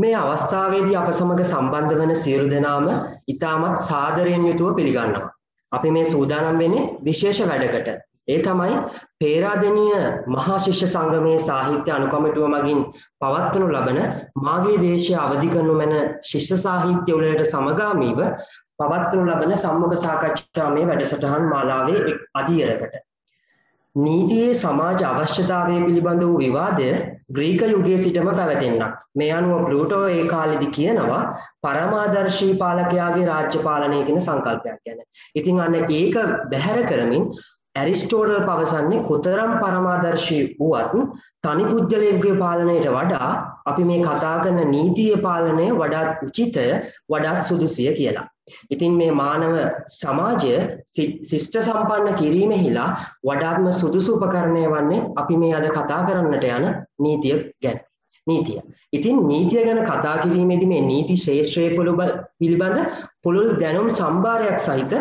මේ අවස්ථාවේදී අප සමග සම්බන්ධ වන සියලු දෙනාම ඉතාමත් සාදරයෙන් යුතුව පිළිගන්නවා. අපි මේ සූදානම් වෙන්නේ විශේෂ වැඩකට. ඒ තමයි පේරාදෙණිය මහා ශිෂ්‍ය සංගමයේ සාහිත්‍ය අනුකමිටුව මගින් පවත්වනු ලබන මාගේ දේශය අවදි කරනු මැන ශිෂ්‍ය සාහිත්‍ය උළෙලට සමගාමීව පවත්වනු ලබන සම්මුඛ සාකච්ඡාමය වැඩසටහන් මාලාවේ එක් අදියරකට. නීතියේ සමාජ අවශ්‍යතාවය පිළිබඳ වූ විවාදය ග්‍රීක යුගයේ සිටම පැවතෙන්නක්. මේ අනුව ප්ලූටෝ ඒ කාලෙදි කියනවා පරමාදර්ශී පාලකයාගේ රාජ්‍ය පාලනය කියන සංකල්පයක් ගැන. ඉතින් අන්න ඒක බැහැර කරමින් ඇරිස්ටෝටල් පවසන්නේ කොතරම් පරමාදර්ශී වුවත් තනි පුද්ගලයෙකුගේ පාලනයට වඩා අපි මේ කතා කරන නීතිය පාලනය වඩාත් උචිතය වඩාත් සුදුසිය කියලා. ඉතින් මේ මානව සමාජය ශිෂ්ට සම්පන්න කිරීමෙහිලා වඩාත්ම සුදුසු උපකරණය වන්නේ අපි මේ අද කතා කරන්නට යන නීතිය ගැන. නීතිය. ඉතින් නීතිය ගැන කතා කිරීමේදී මේ නීති ශ්‍රේෂ්ඨයේ පිළිබඳ පුළුල් දැනුම් සම්භාරයක් සහිත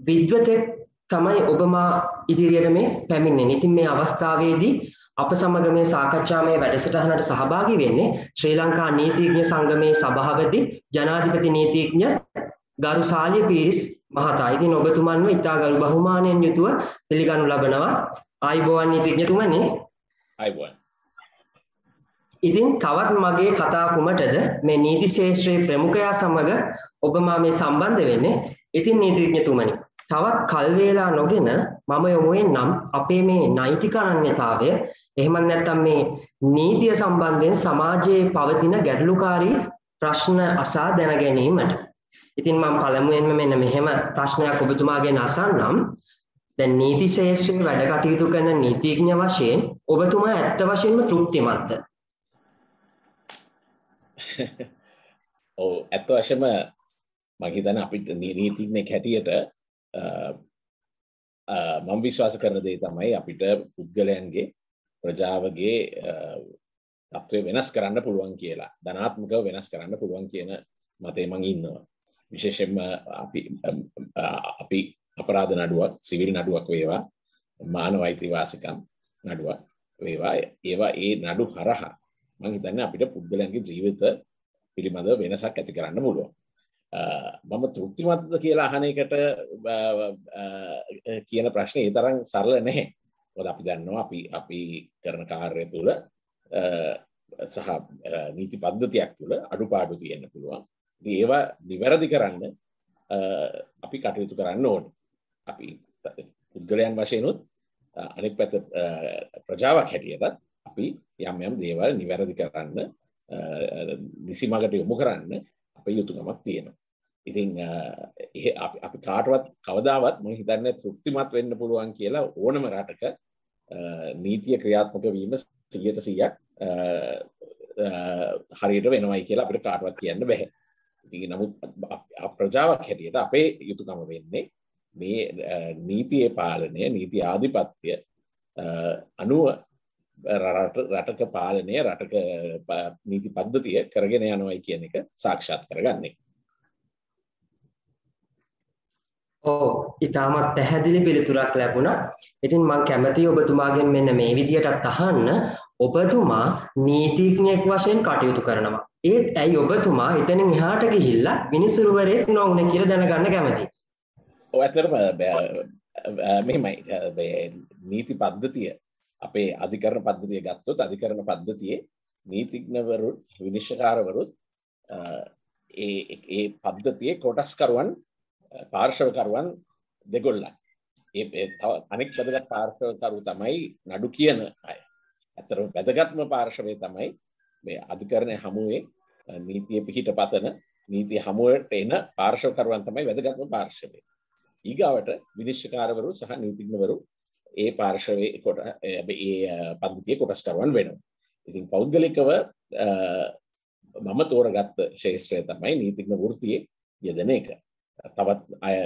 විද්වතෙක් තමයි ඔබ මා ඉදිරියට මේ පැමිණෙන්නේ. ඉතින් මේ අවස්ථාවේදී අප සමග මේ සාකච්ඡාමය වැඩසටහනට සහභාගී වෙන්නේ ශ්‍රී ලංකා නීතිඥ සංගමේ සභාපති ජනාධිපති නීතිඥ ගරු සාලිය පීරිස් මහතා. ඉතින් ඔබතුමන්ව ඉතා ගරු බහුමානයෙන් යුතුව පිළිගනු ලබනවා. ආයිබෝවන් නීතිඥතුමනි. ආයිබෝවන්. ඉතින් තවත් මගේ කතා කුමටද මේ නීති ශේෂ්ත්‍රයේ ප්‍රමුඛයා සමග ඔබ මා මේ සම්බන්ධ වෙන්නේ. ඉතින් නීතිඥතුමනි තවත් කල් වේලා නොගෙන මම යොමු වෙන්නම් අපේ මේ නෛතික අනන්‍යතාවය එහෙමත් නැත්නම් මේ නීතිය සම්බන්ධයෙන් සමාජයේ පවතින ගැටලුකාරී ප්‍රශ්න අසා දැන ගැනීමට ඉතින් මම පළමුවෙන්ම මෙන්න මෙහෙම ප්‍රශ්නයක් ඔබතුමාගෙන් අසන්නම්. දැන් නීති ශාස්ත්‍රයේ වැඩ කටයුතු කරන නීතිඥ වශයෙන් ඔබතුමා ඇත්ත වශයෙන්ම තෘප්තිමත්ද? ඔව් ඇත්ත වශයෙන්ම මම හිතන්නේ අපිට නීතිඥෙක් හැටියට මම විශ්වාස කරන දේ තමයි අපිට පුද්ගලයන්ගේ ප්‍රජාවගේ තත්ත්වය වෙනස් කරන්න පුළුවන් කියලා ධනාත්මකව වෙනස් කරන්න පුළුවන් කියන මතේ මං ඉන්නවා. විශේෂයෙන්ම අපි අපි අපරාධ නඩුවක් සිවිල් නඩුවක් වේවා මානව අයිතිවාසිකම් නඩුවක් වේවා ඒවා ඒ නඩු හරහා මම හිතන්නේ අපිට පුද්ගලයන්ගේ ජීවිත පිළිබඳව වෙනසක් ඇති කරන්න පුළුවන්. මම තෘප්තිමත්ද කියලා අහන එකට කියන ප්‍රශ්නේ ඒ තරම් සරල නැහැ. මොකද අපි දන්නවා අපි අපි කරන කාර්යය තුළ සහ නීති පද්ධතියක් තුළ අඩුපාඩු තියෙන්න පුළුවන්. ඒවා නිවැරදි කරන්න අපි කටයුතු කරන්න ඕන. අපි පුද්ගලයන් වශයනුත් අනෙක් පැත ප්‍රජාවක් හැටියට අපි යම් යම් දේවල් නිවැරදි කරන්න නිසිමගට යොමු කරන්න අප යුතුකමක් තියෙනවා. ඉතින් අපි කාටවත් කවදාවත් ම හිතන්න තෘප්තිමත් වෙන්න පුළුවන් කියලා ඕනම රටක නීතිය ක්‍රියාත්මක වීම සියට සියක් හරියට වෙනවයි කියලා අපිට කාටවත් කියන්න බැහැ. ඉතින් නමුත් ප්‍රජාවක් හැටියට අපේ යුතුකම වෙන්නේ මේ නීතියේ පාලනය නීති ආධිපත්‍ය අනුව රටක පාලනය රටක නීති පද්ධතිය කරගෙන යනවයි කියන එක සාක්ෂාත් කරගන්නේ. ඕ ඉතාමත් පැහැදිලි පිළිතුරක් ලැබුණා. ඉතින් මං කැමති ඔබතුමාගෙන් මෙන්න මේ විදිහටත් අහන්න ඔබතුමා නීතිඥයෙක් වශයෙන් කටයුතු කරනවා. ඒත් ඇයි ඔබතුමා එතනින් එහාට ගිහිල්ලා විනිසුරුවරයෙක් නොවුන කියලා දැනගන්න කැමතියි. ඔව් ඇත්තටම මෙහෙමයි නීති පද්ධතිය අපේ අධිකරණ පද්ධතිය ගත්තොත් අධිකරණ පද්ධතියේ නීතිඥවරුත් විනිශ්චයකාරවරුත් ඒ ඒ පද්ධතියේ කොටස්කරුවන් පාර්ශවකරුවන් දෙගොල්ලක් ඒ අනෙක් වැදගත් පාර්ශවකරු තමයි නඩු කියන අය. ඇත්තටම වැදගත්ම පාර්ශවය තමයි මේ අධිකරණය හමුවේ නීතිය පිහිට පතන නීතිය හමුවට එන පාර්ශවකරුවන් තමයි වැදගත්ම පාර්ශවය. ඊගාවට විනිශ්චකාරවරු සහ නීතිඥවරු ඒ පාර්ශවයේ කොට ඒ පද්ධතියේ කොටස්කරුවන් වෙනවා. ඉතින් පෞද්ගලිකව මම තෝරගත්ත ශේෂ්ත්‍රය තමයි නීතිඥ වෘත්තියේ යෙදෙන එක. තවත් අය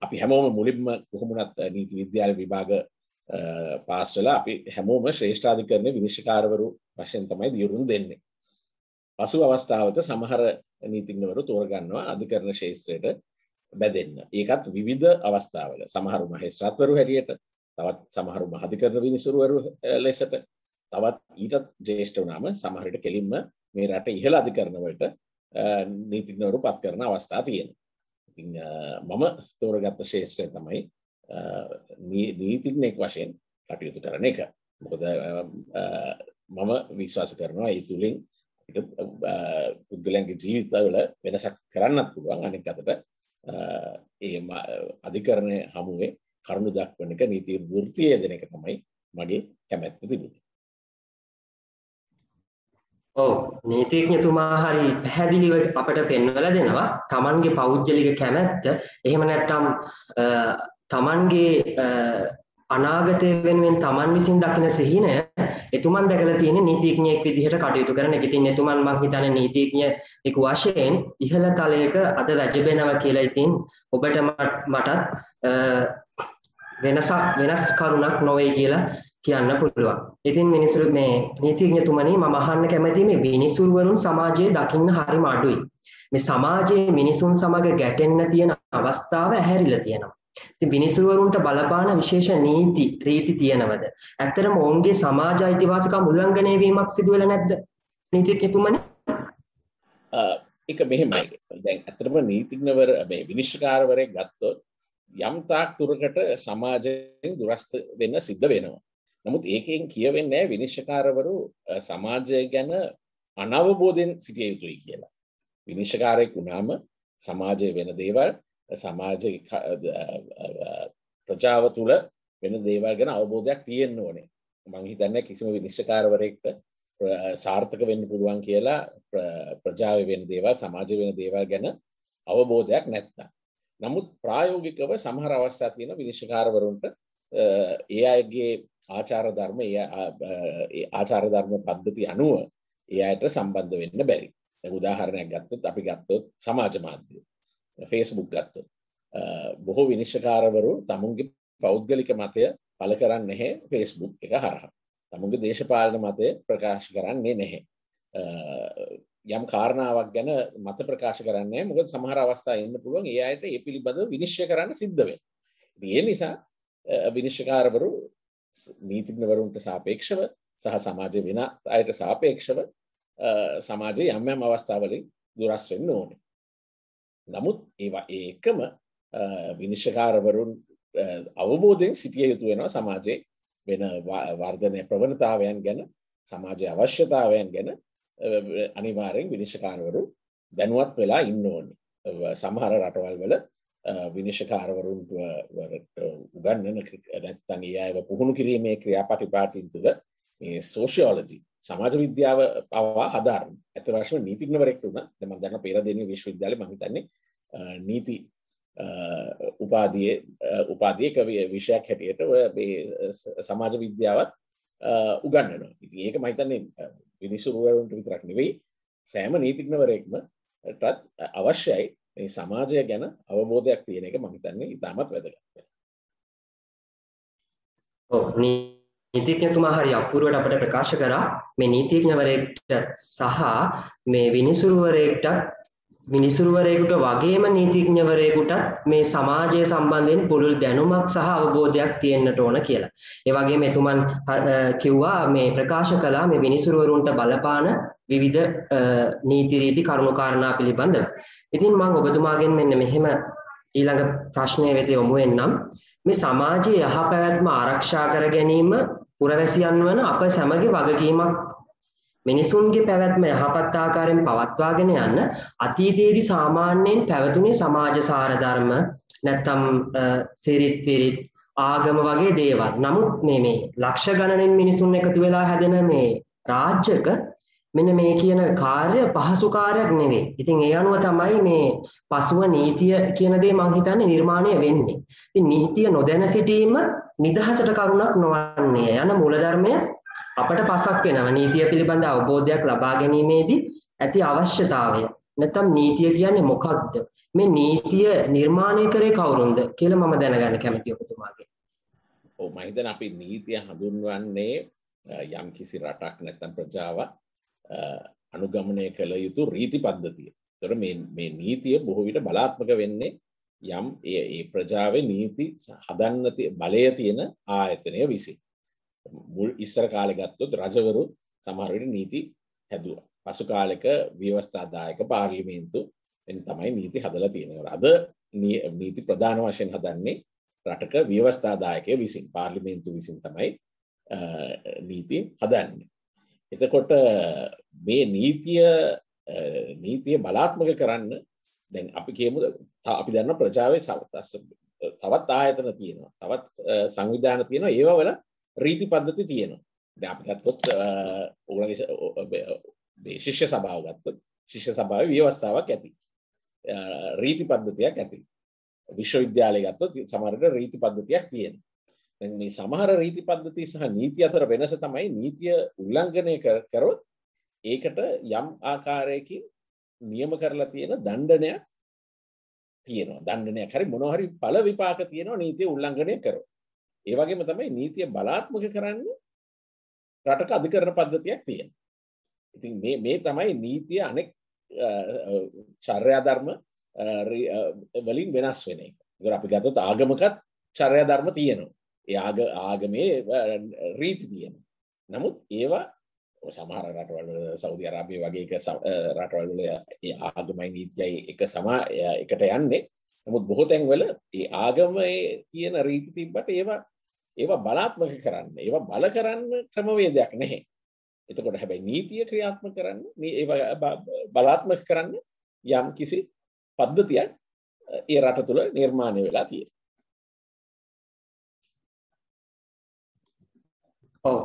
අපි හැමෝම මුලින්ම කොහොමුණත් නීති විද්‍යාල විභාග පාස් වෙලා අපි හැමෝම ශ්‍රේෂ්ඨාධිකරණයේ විනිශ්චයකාරවරු වශයෙන් තමයි දියුරුම් දෙන්නේ. පසු අවස්ථාවක සමහර නීතිඥවරු තෝරගන්නවා අධිකරණ ශේෂ්ත්‍රයට බැදෙන්න. ඒකත් විවිධ අවස්ථාවල සමහරු මහේස්ත්‍රාත්වරු හැටියට තවත් සමහරු මහධිකරණ විනිසුරුවරු ලෙසට තවත් ඊටත් ජේෂ්ඨ වුණාම සමහරට කෙලින්ම මේ රට ඉහළ අධිකරණවලට නීතිඥවරු පත් කරන අවස්ථා තියෙනවා. ඉතින් මම තෝරගත්ත ශේෂ්ත්‍රය තමයි නීතිඥයෙක් වශයෙන් කටයුතු කරන එක. මොකද මම විශ්වාස කරනවා ඒ තුලින් පුද්ගලයන්ගේ ජීවිතවල වෙනසක් කරන්නත් පුළුවන්. අනෙක් අතට ඒ අධිකරණය හමුවේ කරුණු දක්වන එක නීති වෘත්තිය දෙන එක තමයි මගේ කැමැත්ත තිබුණේ. ඔව්. නීතිඥතුමා හරි පැහැදිලිව අපට පෙන්වලා දෙනවා. තමන්ගේ පෞද්ගලික කැමැත්ත. එහෙම නැත්නම් තමන්ගේ අනාගතය වෙනුවෙන් තමන් විසින් දකින සිහිනය එතුමන් දැකලා තියෙන නීතිඥයෙක් විදිහට කටයුතු කරන එක. ඉතින් එතුමන් මං හිතන්නේ නීතිඥයෙක් වශයෙන් ඉහළ තලයක අද වැජබෙනවා කියලා ඉතින් ඔබට මටත් වෙනසක් වෙනස් කරුණක් නොවේ කියලා කියන්න පුළුවන්. ඉතින් මිනිසුරු මේ නීතිඥතුමනි මම අහන්න කැමති මේ විනිසුරුවරුන් සමාජයේ දකින්න හරිම අඩුයි. මේ සමාජයේ මිනිසුන් සමග ගැටෙන්න තියෙන අවස්ථාව ඇහැරිලා තියෙනවා. ඉතින් විනිසුරුවරුන්ට බලපාන විශේෂ නීති රීති තියෙනවද? ඇත්තටම ඔවුන්ගේ සමාජ අයිතිවාසිකම් උල්ලංඝනය වීමක් සිදු වෙලා නැද්ද? නීතිඥතුමනි? ඒක මෙහෙමයි. දැන් ඇත්තටම නීතිඥවර මේ විනිශ්චයකාරවරයෙක් ගත්තොත් යම් තාක් දුරකට සමාජයෙන් දුරස්ත වෙන්න සිද්ධ වෙනවා. නමුත් ඒකෙන් කියවෙන්නේ විනිශ්චකාරවරු සමාජය ගැන අනවබෝධයෙන් සිටිය යුතුයි කියලා. විනිශ්චකාරයෙක් වුණාම සමාජයේ වෙන දේවල් සමාජ ප්‍රජාව තුළ වෙන දේවල් ගැන අවබෝධයක් තියෙන්න ඕනේ. මං හිතන්නේ කිසිම විනිශ්චකාරවරයෙක්ට සාර්ථක වෙන්න පුළුවන් කියලා ප්‍රජාව වෙන දේවල් සමාජ වෙන දේවල් ගැන අවබෝධයක් නැත්තම්. නමුත් ප්‍රායෝගිකව සමහර අවස්ථා තියෙන විනිශ්චකාරවරුන්ට ඒ අයගේ ආචාර ධර්ම ඒ ආචාර ධර්ම පද්ධති අනුව ඒ අයට සම්බන්ධ වෙන්න බැරි. දැන් උදාහරණයක් ගත්තොත් අපි ගත්තොත් සමාජ මාධ්‍ය Facebook ගත්තොත් බොහෝ විනිශ්චයකාරවරු තමුන්ගේ පෞද්ගලික මතය පළ කරන්නේ නැහැ Facebook එක හරහා. තමුන්ගේ දේශපාලන මතය ප්‍රකාශ කරන්නේ නැහැ. යම් කාරණාවක් ගැන මත ප්‍රකාශ කරන්නේ මොකද සමහර අවස්ථා එන්න පුළුවන් ඒ අයට ඒ පිළිබඳව විනිශ්චය කරන්න සිද්ධ වෙනවා. ඉතින් ඒ නිසා විනිශ්චයකාරවරු නීතිඥවරුන්ට සාපේක්ෂව සහ සමාජ වෙන අයට සාපේක්ෂව සමාජයේ යම් යම් අවස්ථාවලින් දුරස් වෙන්න ඕනේ. නමුත් ඒවා ඒකම විනිශ්චයකාරවරුන් අවබෝධයෙන් සිටිය යුතු වෙනවා සමාජයේ වෙන වර්ධනය ප්‍රවණතාවයන් ගැන සමාජයේ අවශ්‍යතාවයන් ගැන අනිවාර්යෙන් විනිශ්චයකාරවරු දැනුවත් වෙලා ඉන්න ඕනේ. සමහර රටවල් වල විනිශ්චකාරවරුන්ට උගන්නන නැත්තන් ඒ අයව පුහුණු කිරීමේ ක්‍රියාපටිපාටින් තුළ මේ සෝෂියෝලජි සමාජ විද්‍යාව පවා හදාරන ඇත වශම නීතිඥවරෙක් වුණ. දෙම දන්න පෙරදින විශ්වවිද්‍යාල මහිතන්නේ නීති උපාදිය උපාදියක විෂයක් හැටියට සමාජ විද්‍යාවත් උගන්නනවා ඉති ඒක මහිතන්නේ විනිසුරුවරුන්ට විතරක් නෙවෙයි සෑම නීතිඥවරෙක්ම ටත් අවශ්‍යයි මේ සමාජය ගැන අවබෝධයක් තියෙන එක මම හිතන්නේ ඉතාමත් වැදගත් ඔව් නීතිඥතුමා හරි අපූර්වට අපට ප්‍රකාශ කරා මේ නීතිඥවරයෙක්ට සහ මේ විනිසුරුවරයෙක්ට විනිසුරුවරයෙකුට වගේම නීතිඥවරයෙකුට මේ සමාජය සම්බන්ධයෙන් පුළුල් දැනුමක් සහ අවබෝධයක් තියෙන්නට ඕන කියලා. ඒ වගේම එතුමන් කිව්වා මේ ප්‍රකාශ කළා මේ විනිසුරුවරුන්ට බලපාන විවිධ නීති රීති කරුණු කාරණා පිළිබඳව. ඉතින් මම ඔබතුමාගෙන් මෙන්න මෙහෙම ඊළඟ ප්‍රශ්නය වෙත යොමු වෙන්නම්. මේ සමාජයේ යහපැවැත්ම ආරක්ෂා කර ගැනීම පුරවැසියන් වන අප සැමගේ වගකීමක් මිනිසුන්ගේ පැවැත්ම යහපත් ආකාරයෙන් පවත්වාගෙන යන්න අතීතයේදී සාමාන්‍යයෙන් පැවතුනේ සමාජ සාරධර්ම නැත්තම් සිරිත් විරිත් ආගම වගේ දේවල්. නමුත් මේ මේ ලක්ෂ ගණනින් මිනිසුන් එකතු වෙලා හැදෙන මේ රාජ්‍යක මෙන්න මේ කියන කාර්ය පහසු කාර්යයක් නෙවෙයි. ඉතින් ඒ අනුව තමයි මේ පසුව නීතිය කියන දේ මම හිතන්නේ නිර්මාණය වෙන්නේ. ඉතින් නීතිය නොදැන සිටීම නිදහසට කරුණක් නොවන්නේ. යන මූලධර්මය අපට පසක් වෙනවා. නීතිය පිළිබඳ අවබෝධයක් ලබා ගැනීමේදී ඇති අවශ්‍යතාවය. නැත්නම් නීතිය කියන්නේ මොකක්ද? මේ නීතිය නිර්මාණය කරේ කවුරුන්ද කියලා මම දැනගන්න කැමතියි ඔබතුමාගෙන්. ඔව් මම හිතන අපි නීතිය හඳුන්වන්නේ යම් කිසි රටක් නැත්නම් ප්‍රජාවක් අනුගමනය කළ යුතු රීති පද්ධතිය. තොර මේ නීතිය බොහෝ විට බලාත්මක වෙන්නේ යම් ඒ ප්‍රජාවේ නීති හදන්න බලය තියෙන ආයතනය විසින්. මුල් ඉස්සර කාලෙ ගත්තොත් රජවරු සමහර විට නීති හැදුවා. පසු කාලෙක ව්‍යවස්ථාදායක පාර්ලිමේන්තු තමයි නීති හදලා තියෙනවා. අද නීති ප්‍රධාන වශයෙන් හදන්නේ රටක ව්‍යවස්ථාදායකය විසින් පාර්ලිමේන්තු විසින් තමයි නීති හදන්නේ. එතකොට මේ නීතිය නීතිය බලාත්මක කරන්න දැන් අපි කියමු අපි දන්න ප්‍රජාවේ තවත් ආයතන තියෙනවා. තවත් සංවිධාන තියෙනවා. ඒවා වල රීති පද්ධති තියෙනවා. දැන් අපි ගත්තොත් ඔයගොල්ලන්ගේ ශිෂ්‍ය සභාව ගත්තොත් ශිෂ්‍ය සභාවේ ව්‍යවස්ථාවක් ඇති. රීති පද්ධතියක් ඇති. විශ්වවිද්‍යාලය ගත්තොත් සමහරට රීති පද්ධතියක් තියෙනවා. දැන් මේ සමහර රීති පද්ධති සහ නීති අතර වෙනස තමයි නීතිය උල්ලංඝනය කරොත් ඒකට යම් ආකාරයකින් නියම කරලා තියෙන දණ්ඩනයක් තියෙනවා දණ්ඩනයක් හරි මොනවා හරි ඵල විපාක තියෙනවා නීතිය උල්ලංඝනය කරොත් ඒ වගේම තමයි නීතිය බලාත්මක කරන්න රටක අධිකරණ පද්ධතියක් තියෙනවා ඉතින් මේ මේ තමයි නීතිය අනෙක් චර්යා ධර්ම වලින් වෙනස් වෙන එක. ඒතර අපි ගත්තොත් ආගමකත් චර්යා ධර්ම තියෙනවා. ඒ ආග ආගමේ රීති තියෙනවා. නමුත් ඒවා සමහර රටවල් සෞදි අරාබිය වගේ එක රටවල් වල ඒ ආගමයි නීතියයි එක සමා එකට යන්නේ. නමුත් බොහෝ තැන්වල ඒ ආගමේ තියෙන රීති තිබ්බට ඒවා ඒවා බලාත්මක කරන්න ඒවා බල කරන්න ක්‍රමවේදයක් නැහැ. එතකොට හැබැයි නීතිය ක්‍රියාත්මක කරන්න ඒ බලාත්මක කරන්න යම් කිසි පද්ධතියක් ඒ රට තුළ නිර්මාණය වෙලා තියෙනවා. ඔව්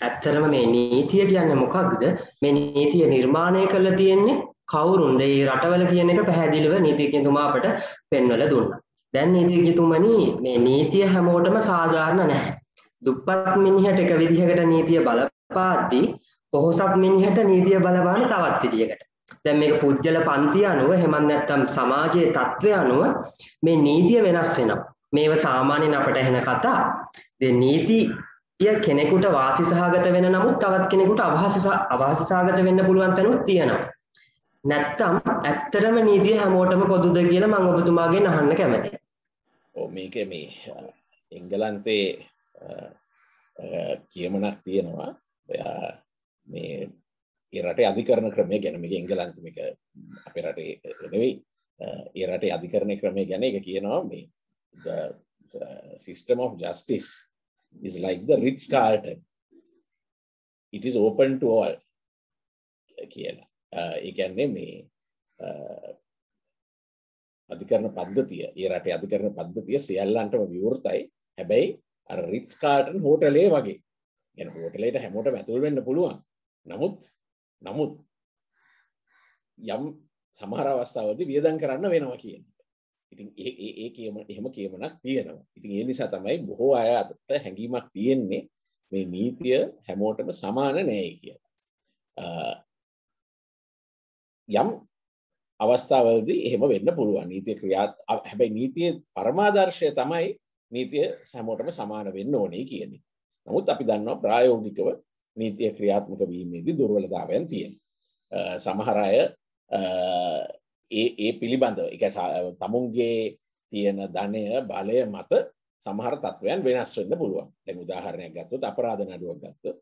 ඇත්තටම මේ නීතිය කියන්නේ මොකක්ද? මේ නීතිය නිර්මාණය කරලා තියෙන්නේ කවුරුන්ද? මේ රටවල කියන එක පැහැදිලිව නීතිඥතුමා අපට පෙන්වලා දුන්නා. දැන් නීතිඥතුමනි මේ නීතිය හැමෝටම සාධාරණ නැහැ. දුප්පත් මිනිහට එක විදිහකට නීතිය බලපාද්දී පොහොසත් මිනිහට නීතිය බලපාන තවත් විදිහකට. දැන් මේක පුද්ගල පන්ති අනුව එහෙමත් නැත්නම් සමාජයේ තත්ත්වය අනුව මේ නීතිය වෙනස් වෙනවා. මේව සාමාන්‍යයෙන් අපට ඇහෙන කතා. දැන් නීතිය කෙනෙකුට වාසි සහගත වෙන නමුත් තවත් කෙනෙකුට අවාසි අවාසි සහගත වෙන්න පුළුවන් තැනුත් තියෙනවා. නැත්තම් ඇත්තටම නීතිය හැමෝටම පොදුද කියලා මම ඔබතුමාගෙන් අහන්න කැමතියි. ඔව් මේක මේ එංගලන්තේ කියමනක් තියෙනවා. මේ ඒ රටේ අධිකරණ ක්‍රමය ගැන මේක එංගලන්ත මේක අපේ රටේ නෙවෙයි ඒ රටේ අධිකරණ ක්‍රමය ගැන එක කියනවා මේ the system of justice is like the Ritz Carlton. It is open to all. කියලා. Uh, ඒ කියන්නේ මේ uh, අධිකරණ පද්ධතිය ඒ රටේ අධිකරණ පද්ධතිය සියල්ලන්ටම විවෘතයි. හැබැයි අර රිට්ස් කාර්ටන් හෝටලේ වගේ. ගැන හෝටලේට හැමෝටම ඇතුල් වෙන්න පුළුවන්. නමුත් නමුත් යම් සමහර අවස්ථාවලදී වියදම් කරන්න වෙනවා කියන ඉතින් ඒ ඒ කියම එහෙම කියමනක් තියෙනවා. ඉතින් ඒ නිසා තමයි බොහෝ අය අතට හැඟීමක් තියෙන්නේ මේ නීතිය හැමෝටම සමාන නෑ කියලා. යම් අවස්ථාවලදී එහෙම වෙන්න පුළුවන්. නීතිය ක්‍රියා හැබැයි නීතියේ පරමාදර්ශය තමයි නීතිය හැමෝටම සමාන වෙන්න ඕනේ කියන්නේ. නමුත් අපි දන්නවා ප්‍රායෝගිකව නීතිය ක්‍රියාත්මක වීමේදී දුර්වලතාවයන් තියෙනවා. සමහර අය ඒ ඒ පිළිබඳව එක තමුන්ගේ තියෙන ධනය බලය මත සමහර තත්ත්වයන් වෙනස් වෙන්න පුළුවන්. දැන් උදාහරණයක් ගත්තොත් අපරාධ නඩුවක් ගත්තොත්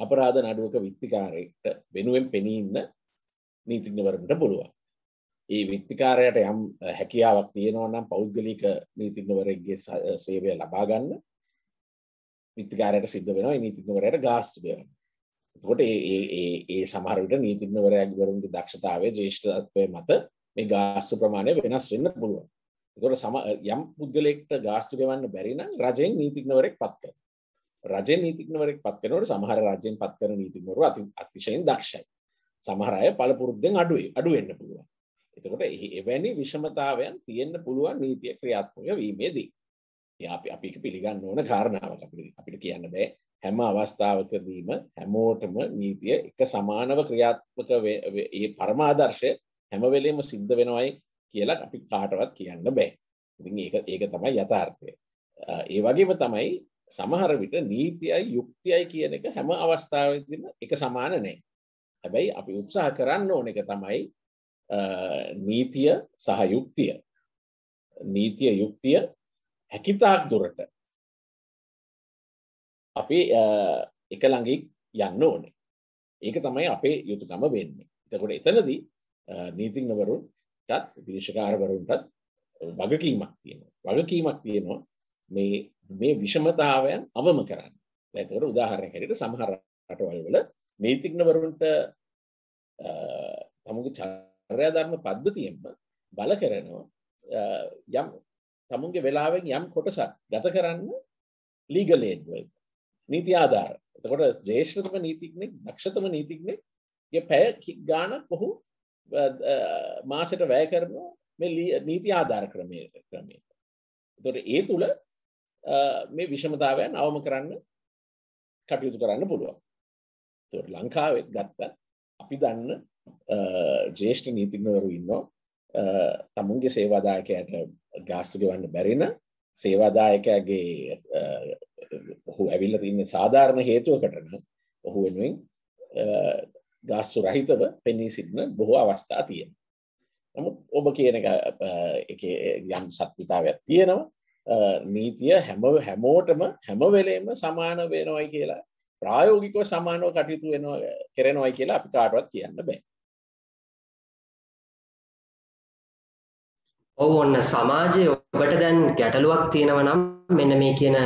අපරාධ නඩුවක විත්තිකාරයෙක්ට වෙනුවෙන් පෙනී ඉන්න නීතිඥවරුන්ට පුළුවන්. ඒ විත්තිකාරයට යම් හැකියාවක් තියෙනවා නම් පෞද්ගලික නීතිඥවරයෙක්ගේ සේවය ලබා ගන්න විත්තිකාරයට සිද්ධ වෙනවා ඒ නීතිඥවරයාට ගාස්තු දෙන්න. එතකොට ඒ ඒ ඒ සමහර විට නීතිඥවරයාගේ දක්ෂතාවය ජ්‍යෙෂ්ඨත්වය මත මේ ගාස්තු ප්‍රමාණය වෙනස් වෙන්න පුළුවන්. එතකොට සම යම් පුද්ගලයෙක්ට ගාස්තු ගෙවන්න බැරි නම් රජෙන් නීතිඥවරයෙක් පත් කරනවා. රජෙන් නීතිඥවරයෙක් පත් කරනකොට සමහර රජෙන් පත් කරන නීතිඥවරු අතිශයින් දක්ෂයි. සමහර අය පළපුරුද්දෙන් අඩුයි අඩු වෙන්න පුළුවන්. එතකොට එවැනි විෂමතාවයන් තියෙන්න පුළුවන් නීතිය ක්‍රියාත්මක වීමේදී. අපි අපි පිළිගන්න ඕන කාරණාවක් අපිට අපිට කියන්න බෑ හැම අවස්ථාවකදීම හැමෝටම නීතිය එක සමානව ක්‍රියාත්මක ඒ පරමාදර්ශය හැම වෙලෙම සිද්ධ වෙනවයි කියලා අපි කාටවත් කියන්න බෑ. ඉතින් ඒක ඒක තමයි යථාර්ථය. ඒ වගේම තමයි සමහර විට නීතියයි යුක්තියයි කියන එක හැම අවස්ථාවෙදීම එක සමාන නැහැ. හැබැයි අපි උත්සාහ කරන්න ඕන එක තමයි නීතිය සහ යුක්තිය. නීතිය යුක්තිය හැකිතාක් දුරට අපි එක ළඟින් යන්න ඕනේ. ඒක තමයි අපේ යුතුකම වෙන්නේ එතකොට එතනදී නීතිඥවරුන්ටත් විනිශ්චකාරවරුන්ටත් වගකීමක් තියෙනවා. වගකීමක් තියෙනවා මේ මේ විෂමතාවයන් අවම කරන්න. ඇතකට උදාහරණ හැරට සමහර රටවල් වල නීතිඥවරුන්ට තමුගේ චර්යාධර්ම පද්ධතියෙන්ම බල කරනවා. යම් තමුන්ගේ වෙලාවෙන් යම් කොටසක් ගත කරන්න ලීගලේඩ්වල් නීති ආධාර. එතකොට ජේෂ්ඨතම නීතිඥෙක් දක්ෂතම නීතිඥෙක් පැය ගානක් ඔහු මාසට වැය කරනවා මේ නීති ආධාර ක්‍රමය ක්‍රමය. තොට ඒ තුළ මේ විෂමතාවයන් අවම කරන්න කටයුතු කරන්න පුළුවන්. තොට ලංකාවෙත් ගත්ත අපි දන්න ජේෂ්ඨ නීතිඥවරු ඉන්නවා. තමුන්ගේ සේවාදායකයට ගාස්තු ගෙවන්න බැරින සේවාදායකගේ ඔහු ඇවිල්ල තින්න සාධාරණ හේතුවකටන ඔහු වෙනුවෙන් ගාස්සු රහිතව පෙනී සිටින බොහෝ අවස්ථා තියෙන නමුත් ඔබ කියන එක යම් සත්‍යතාවයක් තියෙනවා. නීතිය හැම හැමෝටම හැමවෙලේම සමාන වෙනවයි කියලා ප්‍රායෝගිකව සමානව කටයුතු වෙනවා කෙරෙනවයි කියලා අපි කාටවත් කියන්න බෑ. ඔව් ඔන්න සමාජයේ ඔබට දැන් ගැටලුවක් තියෙනවා නම් මෙන්න මේ කියන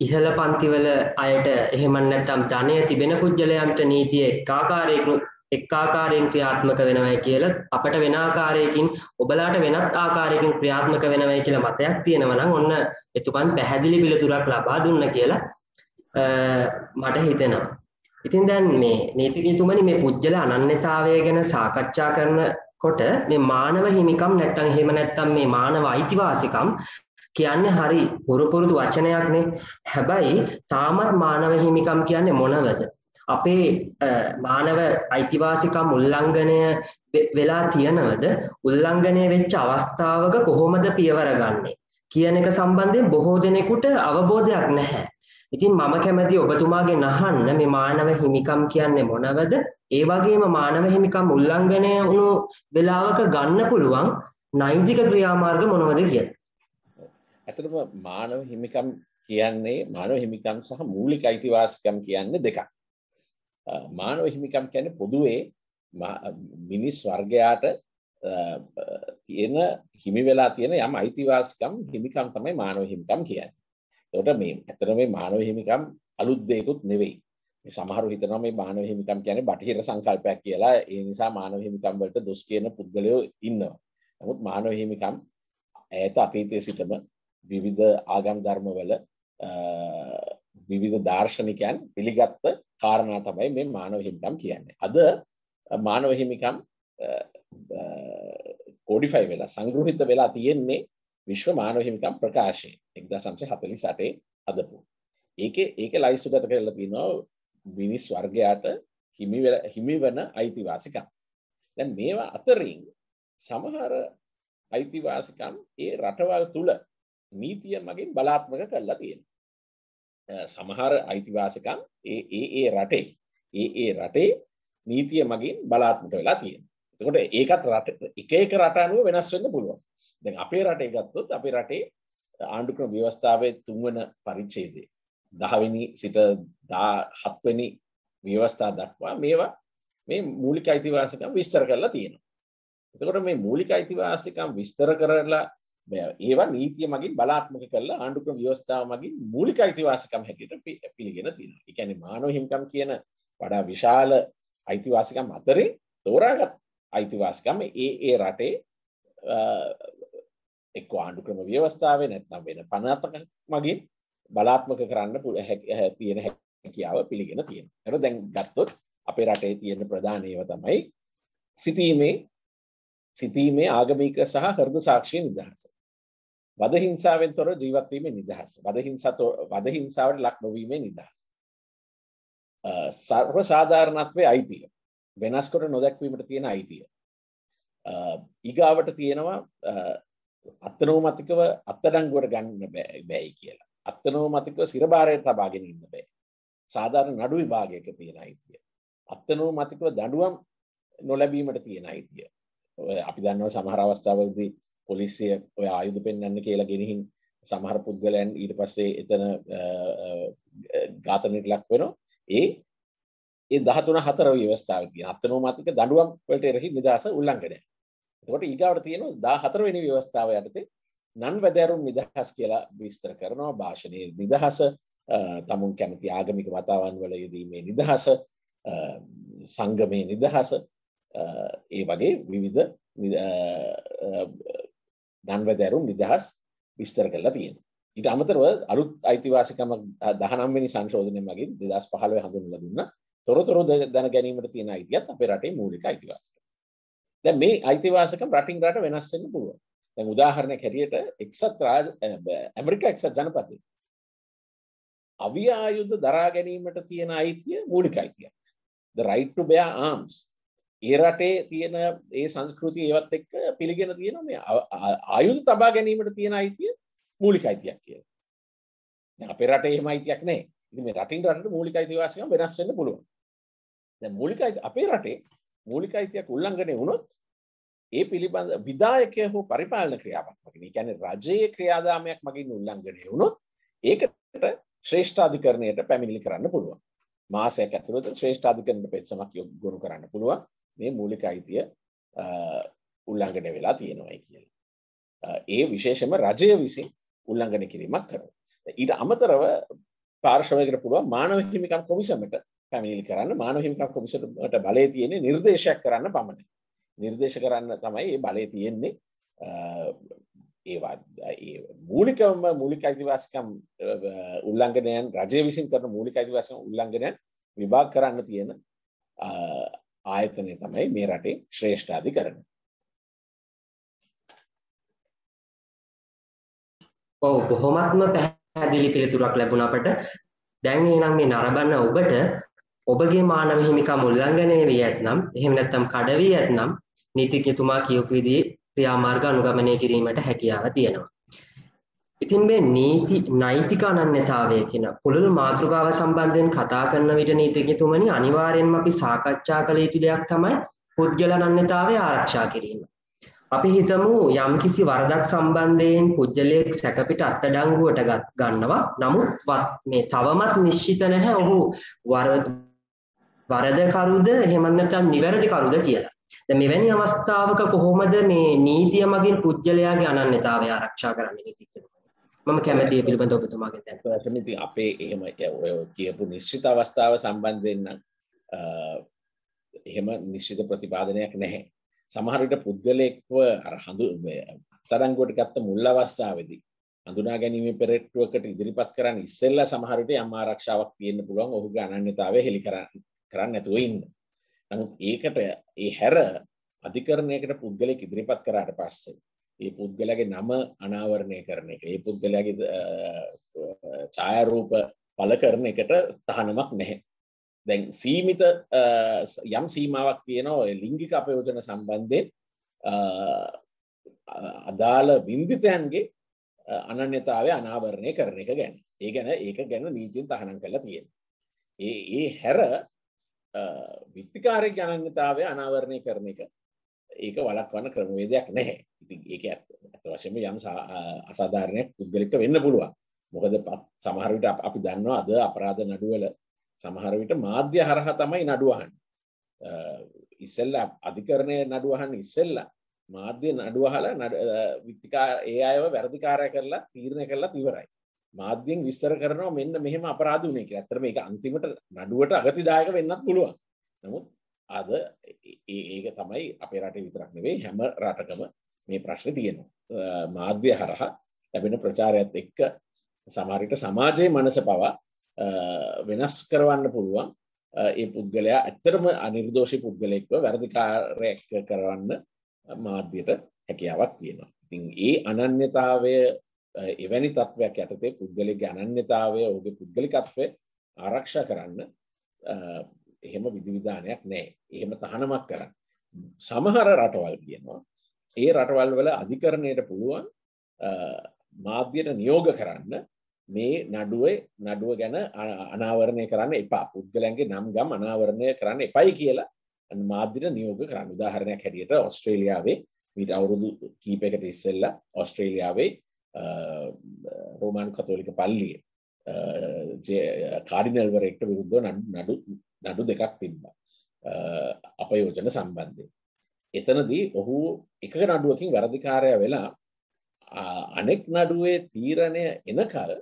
ඉහළ පන්තිවල අයට එහෙම නැත්නම් ධනය තිබෙන පුජ්‍යලයන්ට නීතිය එක් ආකාරයකින් එක් ආකාරයෙන් ක්‍රියාත්මක වෙනවයි කියලා අපට වෙන ආකාරයකින් ඔබලාට වෙනත් ආකාරයකින් ක්‍රියාත්මක වෙනවයි කියලා මතයක් තියෙනවා නම් ඔන්න එතුමන් පැහැදිලි පිළිතුරක් ලබා දුන්න කියලා මට හිතෙනවා. ඉතින් දැන් මේ නීතිඥතුමනි මේ පුජ්‍යල අනන්‍යතාවය ගැන සාකච්ඡා කරන කොට මේ මානව හිමිකම් නැත්තම් එහෙම නැත්තම් මේ මානව අයිතිවාසිකම් කියන්නේ හරි පුරුපුරුදු වචනයක්නේ හැබැයි තාමත් මානව හිමිකම් කියන්නේ මොනවද? අපේ මානව අයිතිවාසිකම් උල්ලංඝනය වෙලා තියෙනවද? උල්ලංඝනය වෙච්ච අවස්ථාවක කොහොමද පියවර ගන්නෙ? කියන එක සම්බන්ධයෙන් බොහෝ දෙනෙකුට අවබෝධයක් නැහැ. ඉතින් මම කැමති ඔබතුමාගේ නහන්න මේ මානව හිමිකම් කියන්නේ මොනවද? ඒ වගේම මානව හිමිකම් උල්ලංඝනය වුණු වෙලාවක ගන්න පුළුවන් නෛතික ක්‍රියාමාර්ග මොනවද කියලා. ඇත්තටම මානව හිමිකම් කියන්නේ මානව හිමිකම් සහ මූලික අයිතිවාසිකම් කියන්නේ දෙකක්. මානව හිමිකම් කියන්නේ පොදුවේ මිනිස් වර්ගයාට තියෙන හිමි වෙලා තියෙන යම් අයිතිවාසිකම් හිමිකම් තමයි මානව හිමිකම් කියන්නේ. එතකොට මේ ඇත්තට මේ මානව හිමිකම් අලුත් දෙයක්ුත් නෙවෙයි. මේ සමහරු හිතනවා මේ මානව හිමිකම් කියන්නේ බටහිර සංකල්පයක් කියලා. ඒ නිසා මානව හිමිකම් වලට දොස් කියන පුද්ගලයෝ ඉන්නවා. නමුත් මානව හිමිකම් ඈත අතීතයේ සිටම විවිධ ආගම් ධර්මවල විවිධ දාර්ශනිකයන් පිළිගත්ත කාරණා තමයි මේ මානව හිමිකම් කියන්නේ. අද මානව හිමිකම් කෝඩිෆයි වෙලා සංග්‍රහිත වෙලා තියෙන්නේ විශ්ව මානව හිමිකම් ප්‍රකාශය 1948 හදපු. ඒකේ ඒකේ ලයිස්තු ගත කරලා තියෙනවා මිනිස් වර්ගයාට හිමි හිමි වෙන අයිතිවාසිකම්. දැන් මේවා අතරින් සමහර අයිතිවාසිකම් ඒ රටවල් තුල නීතිය මගින් බලාත්මක කරලා තියෙනවා. සමහර අයිතිවාසිකම් ඒ ඒ ඒ රටේ ඒ ඒ රටේ නීතිය මගින් බලාත්මක වෙලා තියෙනවා. එතකොට ඒකත් රට එක එක රට අනුව වෙනස් වෙන්න පුළුවන්. දැන් අපේ රටේ ගත්තොත් අපේ රටේ ආණ්ඩුක්‍රම ව්‍යවස්ථාවේ තුන්වන පරිච්ඡේදයේ 10 වෙනි සිට 17 වෙනි ව්‍යවස්ථා දක්වා මේවා මේ මූලික අයිතිවාසිකම් විස්තර කරලා තියෙනවා. එතකොට මේ මූලික අයිතිවාසිකම් විස්තර කරලා ඒවා නීතිය මගින් බලාත්මක කරලා ආණ්ඩුක්‍රම ව්‍යවස්ථාව මගින් මූලික අයිතිවාසිකම් හැටියට පිළිගෙන තියෙනවා. ඒ කියන්නේ මානව හිමිකම් කියන වඩා විශාල අයිතිවාසිකම් අතරේ තෝරාගත් අයිතිවාසිකම් ඒ ඒ රටේ එක් ආණ්ඩුක්‍රම ව්‍යවස්ථාවේ නැත්නම් වෙන පනතක මගින් බලාත්මක කරන්න තියෙන හැකියාව පිළිගෙන තියෙන. එතකොට දැන් ගත්තොත් අපේ රටේ තියෙන ප්‍රධාන ඒවා තමයි සිතීමේ සිතීමේ ආගමික සහ හෘද සාක්ෂි නිදහස. වද හිංසාවෙන් තොර ජීවත් වීමේ නිදහස. වද හිංසාව වද හිංසාවට ලක් නොවීමේ නිදහස. සර්ව සාධාරණත්වයේ අයිතිය. වෙනස් කොට නොදැක්වීමට තියෙන අයිතිය. ඊගාවට තියෙනවා අත්තනෝමතිකව අත්තඩංගුවට ගන්න බෑයි කියලා. අත්තනෝමතිකව සිරභාරයට තබාගෙන ඉන්න බෑ. සාධාරණ නඩු විභාගයක තියෙන අයිතිය. අත්තනෝමතිකව දඩුවම් නොලැබීමට තියෙන අයිතිය. අපි දන්නවා සමහර අවස්ථාවකදී පොලිසිය ඔය ආයුධ පෙන්වන්න කියලා ගෙනihin සමහර පුද්ගලයන් ඊට පස්සේ එතන ඝාතනයට ලක් වෙනවා. ඒ ඒ දහතුන හතර ව්‍යවස්ථාව තියෙන අත්නෝමාතික දඩුවම් වලට එරෙහි නිදහස උල්ලංඝනය. එතකොට ඊගාවට තියෙනවා 14 වෙනි ව්‍යවස්ථාව යටතේ නන් වැදෑරුම් නිදහස් කියලා විස්තර කරනවා භාෂණයේ නිදහස තමුන් කැමති ආගමික වතාවන් වල යෙදීමේ නිදහස සංගමේ නිදහස ඒ වගේ විවිධ නන්වැදෑරුම් නිදහස් විස්තර කරලා තියෙනවා. ඊට අමතරව අලුත් අයිතිවාසිකම 19 වෙනි සංශෝධනය මගින් 2015 හඳුන්වලා දුන්නා. තොරතුරු දැන ගැනීමට තියෙන අයිතියත් අපේ රටේ මූලික අයිතිවාසිකම්. දැන් මේ අයිතිවාසිකම් රටින් රට වෙනස් වෙන්න පුළුවන්. දැන් උදාහරණයක් හැටියට එක්සත් රාජ ඇමරිකා එක්සත් ජනපදයේ අවි ආයුධ දරා ගැනීමට තියෙන අයිතිය මූලික අයිතියක්. the right to bear arms. ඒ රටේ තියෙන ඒ සංස්කෘතිය ඒවත් එක්ක පිළිගෙන තියෙන මේ ආයුධ තබා ගැනීමට තියෙන අයිතිය මූලික අයිතියක් කියලා. දැන් අපේ රටේ එහෙම අයිතියක් නැහැ. ඉතින් මේ රටින් රටට මූලික අයිතිවාසිකම් වෙනස් වෙන්න පුළුවන්. දැන් මූලික අපේ රටේ මූලික අයිතියක් උල්ලංඝනය වුණොත් ඒ පිළිබඳ විදායකය හෝ පරිපාලන ක්‍රියාවක් මගින් ඒ කියන්නේ රජයේ ක්‍රියාදාමයක් මගින් උල්ලංඝනය වුණොත් ඒකට ශ්‍රේෂ්ඨාධිකරණයට පැමිණිලි කරන්න පුළුවන්. මාසයක් ඇතුළත ශ්‍රේෂ්ඨාධිකරණයට පෙත්සමක් යොමු කරන්න පුළුවන්. මේ මූලික අයිතිය උල්ලංඝනය වෙලා තියෙනවායි කියලා. ඒ විශේෂම රජය විසින් උල්ලංඝනය කිරීමක් කරනවා. ඊට අමතරව පාර්ශවයකට පුළුවන් මානව හිමිකම් කොමිසමට පැමිණිලි කරන්න මානව හිමිකම් කොමිසමට බලය තියෙන්නේ නිර්දේශයක් කරන්න පමණයි. නිර්දේශ කරන්න තමයි මේ බලය තියෙන්නේ. ඒවා මූලිකවම මූලික අයිතිවාසිකම් උල්ලංඝනයන් රජය විසින් කරන මූලික අයිතිවාසිකම් උල්ලංඝනයන් විභාග කරන්න තියෙන ආයතනය තමයි මේ රටේ ශ්‍රේෂ්ඨාධිකරණ. ඔව් බොහොමත්ම පැහැදිලි පිළිතුරක් ලැබුණ අපට. දැන් එහෙනම් මේ නරඹන ඔබට ඔබගේ මානව හිමිකම් උල්ලංඝනය වී ඇතනම් එහෙම නැත්නම් කඩ වී ඇතනම් නීතිඥතුමා කියපු විදිහේ ක්‍රියාමාර්ග අනුගමනය කිරීමට හැකියාව තියෙනවා. ඉතින් මේ නීති නෛතික අනන්‍යතාවය කියන පුළුල් මාතෘකාව සම්බන්ධයෙන් කතා කරන විට නීතිඥතුමනි අනිවාර්යෙන්ම අපි සාකච්ඡා කළ යුතු දෙයක් තමයි පුද්ගල අනන්‍යතාවය ආරක්ෂා කිරීම. අපි හිතමු යම්කිසි වරදක් සම්බන්ධයෙන් පුද්ගලයෙක් සැකපිට අත්අඩංගුවට ගන්නවා. නමුත් මේ තවමත් නිශ්චිත නැහැ ඔහු වරදකරුද එහෙම නැත්නම් නිවැරදි කරුද කියලා. දැන් මෙවැනි අවස්ථාවක කොහොමද මේ නීතිය මගින් පුද්ගලයාගේ අනන්‍යතාවය ආරක්ෂා කරන්නේ නීතිඥ මම කැමැති පිළිබඳ ඔබතුමාගෙන් දැන් ඉතින් අපේ එහෙම ඔය කියපු නිශ්චිත අවස්ථාව සම්බන්ධයෙන් නම් එහෙම නිශ්චිත ප්‍රතිපාදනයක් නැහැ. සමහර විට පුද්ගලයෙක්ව අර හඳු අත්අඩංගුවට ගත්ත මුල් අවස්ථාවේදී හඳුනා ගැනීමේ පෙරට්ටුවකට ඉදිරිපත් කරන්න ඉස්සෙල්ලා සමහර විට යම් ආරක්ෂාවක් තියෙන්න පුළුවන් ඔහුගේ අනන්‍යතාවය හෙලි කරන්න නැතුව ඉන්න. නමුත් ඒකට ඒ හැර අධිකරණයකට පුද්ගලයෙක් ඉදිරිපත් කරාට පස්සේ ඒ පුද්ගලයාගේ නම අනාවරණය කරන එක ඒ පුද්ගලයාගේ ඡායාරූප පළ කරන එකට තහනමක් නැහැ. දැන් සීමිත යම් සීමාවක් තියෙනවා ලිංගික අපයෝජන සම්බන්ධයෙන් අදාළ වින්දිතයන්ගේ අනන්‍යතාවය අනාවරණය කරන එක ගැන. ඒ ගැන ඒක ගැන නීතියෙන් තහනම් කරලා තියෙනවා. ඒ ඒ හැර විත්තිකාරය අනන්‍යතාවය අනාවරණය කරන එක ඒක වලක්වන්න ක්‍රමවේදයක් නැහැ. ඉතින් ඒක ඇත්ත වශයෙන්ම යම් අසාධාරණයක් පුද්ගලික වෙන්න පුළුවන්. මොකද සමහර විට අපි දන්නවා අද අපරාධ නඩුවල සමහර විට මාධ්‍ය හරහා තමයි නඩුව අහන්නේ. ඉස්සෙල්ලා අධිකරණයේ නඩුව අහන්නේ ඉස්සෙල්ලා මාධ්‍ය නඩුව අහලා විත්තිකා ඒ අයව වැරදිකාරය කරලා තීරණය කරලා ඉවරයි. මාධ්‍යෙන් විස්තර කරනවා මෙන්න මෙහෙම අපරාධ වුණේ කියලා. ඇත්තට මේක අන්තිමට නඩුවට අගතිදායක වෙන්නත් පුළුවන්. නමුත් අද ඒක තමයි අපේ රටේ විතරක් නෙවෙයි හැම රටකම මේ ප්‍රශ්නේ තියෙනවා. මාධ්‍ය හරහා ලැබෙන ප්‍රචාරයත් එක්ක සමහර විට සමාජයේ මනස පවා වෙනස් කරවන්න පුළුවන්. ඒ පුද්ගලයා ඇත්තටම අනිර්දෝෂී පුද්ගලයෙක්ව වැරදිකාරයෙක් කරවන්න මාධ්‍යයට හැකියාවක් තියෙනවා. ඉතින් ඒ අනන්‍යතාවය එවැනි තත්ත්වයක් යටතේ පුද්ගලයාගේ අනන්‍යතාවය ඔහුගේ පුද්ගලිකත්වය ආරක්ෂා කරන්න එහෙම විධිවිධානයක් නැහැ. එහෙම තහනමක් කරන්න. සමහර රටවල් කියනවා ඒ රටවල් වල අධිකරණයට පුළුවන් මාධ්‍යයට නියෝග කරන්න මේ නඩුවේ නඩුව ගැන අනාවරණය කරන්න එපා. පුද්ගලයන්ගේ නම් ගම් අනාවරණය කරන්න එපයි කියලා මාධ්‍යයට නියෝග කරන්න. උදාහරණයක් හැටියට ඕස්ට්‍රේලියාවේ මීට අවුරුදු කීපයකට ඉස්සෙල්ලා ඕස්ට්‍රේලියාවේ රෝමානු කතෝලික පල්ලිය කාඩිනල්වරෙක්ට විරුද්ධව නඩු නඩු දෙකක් තිබ්බා අපයෝජන සම්බන්ධයෙන්. එතනදී ඔහු එක නඩුවකින් වැරදිකාරය වෙලා අනෙක් නඩුවේ තීරණය එනකල්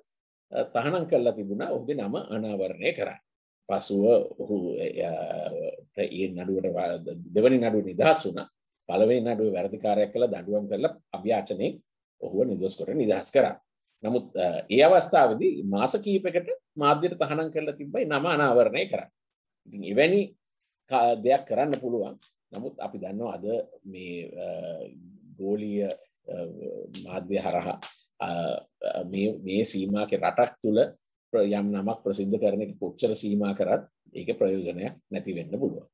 තහනම් කරලා තිබුණා ඔහුගේ නම අනාවරණය කරන්න. පසුව ඔහු ඒ නඩුවට දෙවනි නඩුව නිදහස් වුණා. පළවෙනි නඩුවේ වැරදිකාරයක් කළා දඬුවම් කරලා අභ්‍යාචනයෙන් ඔහුව නිදොස් කොට නිදහස් කරා. නමුත් ඒ අවස්ථාවේදී මාස කිහිපයකට මාධ්‍යයට තහනම් කරලා තිබ්බයි නම අනාවරණය කරන්න. ඉතින් එවැනි දෙයක් කරන්න පුළුවන්. නමුත් අපි දන්නවා අද මේ ගෝලීය මාධ්‍ය හරහා මේ සීමාක රටක් තුළ යම් නමක් ප්‍රසිද්ධ කරන එක කොච්චර සීමා කරත් ඒක ප්‍රයෝජනයක් නැති වෙන්න පුළුවන්.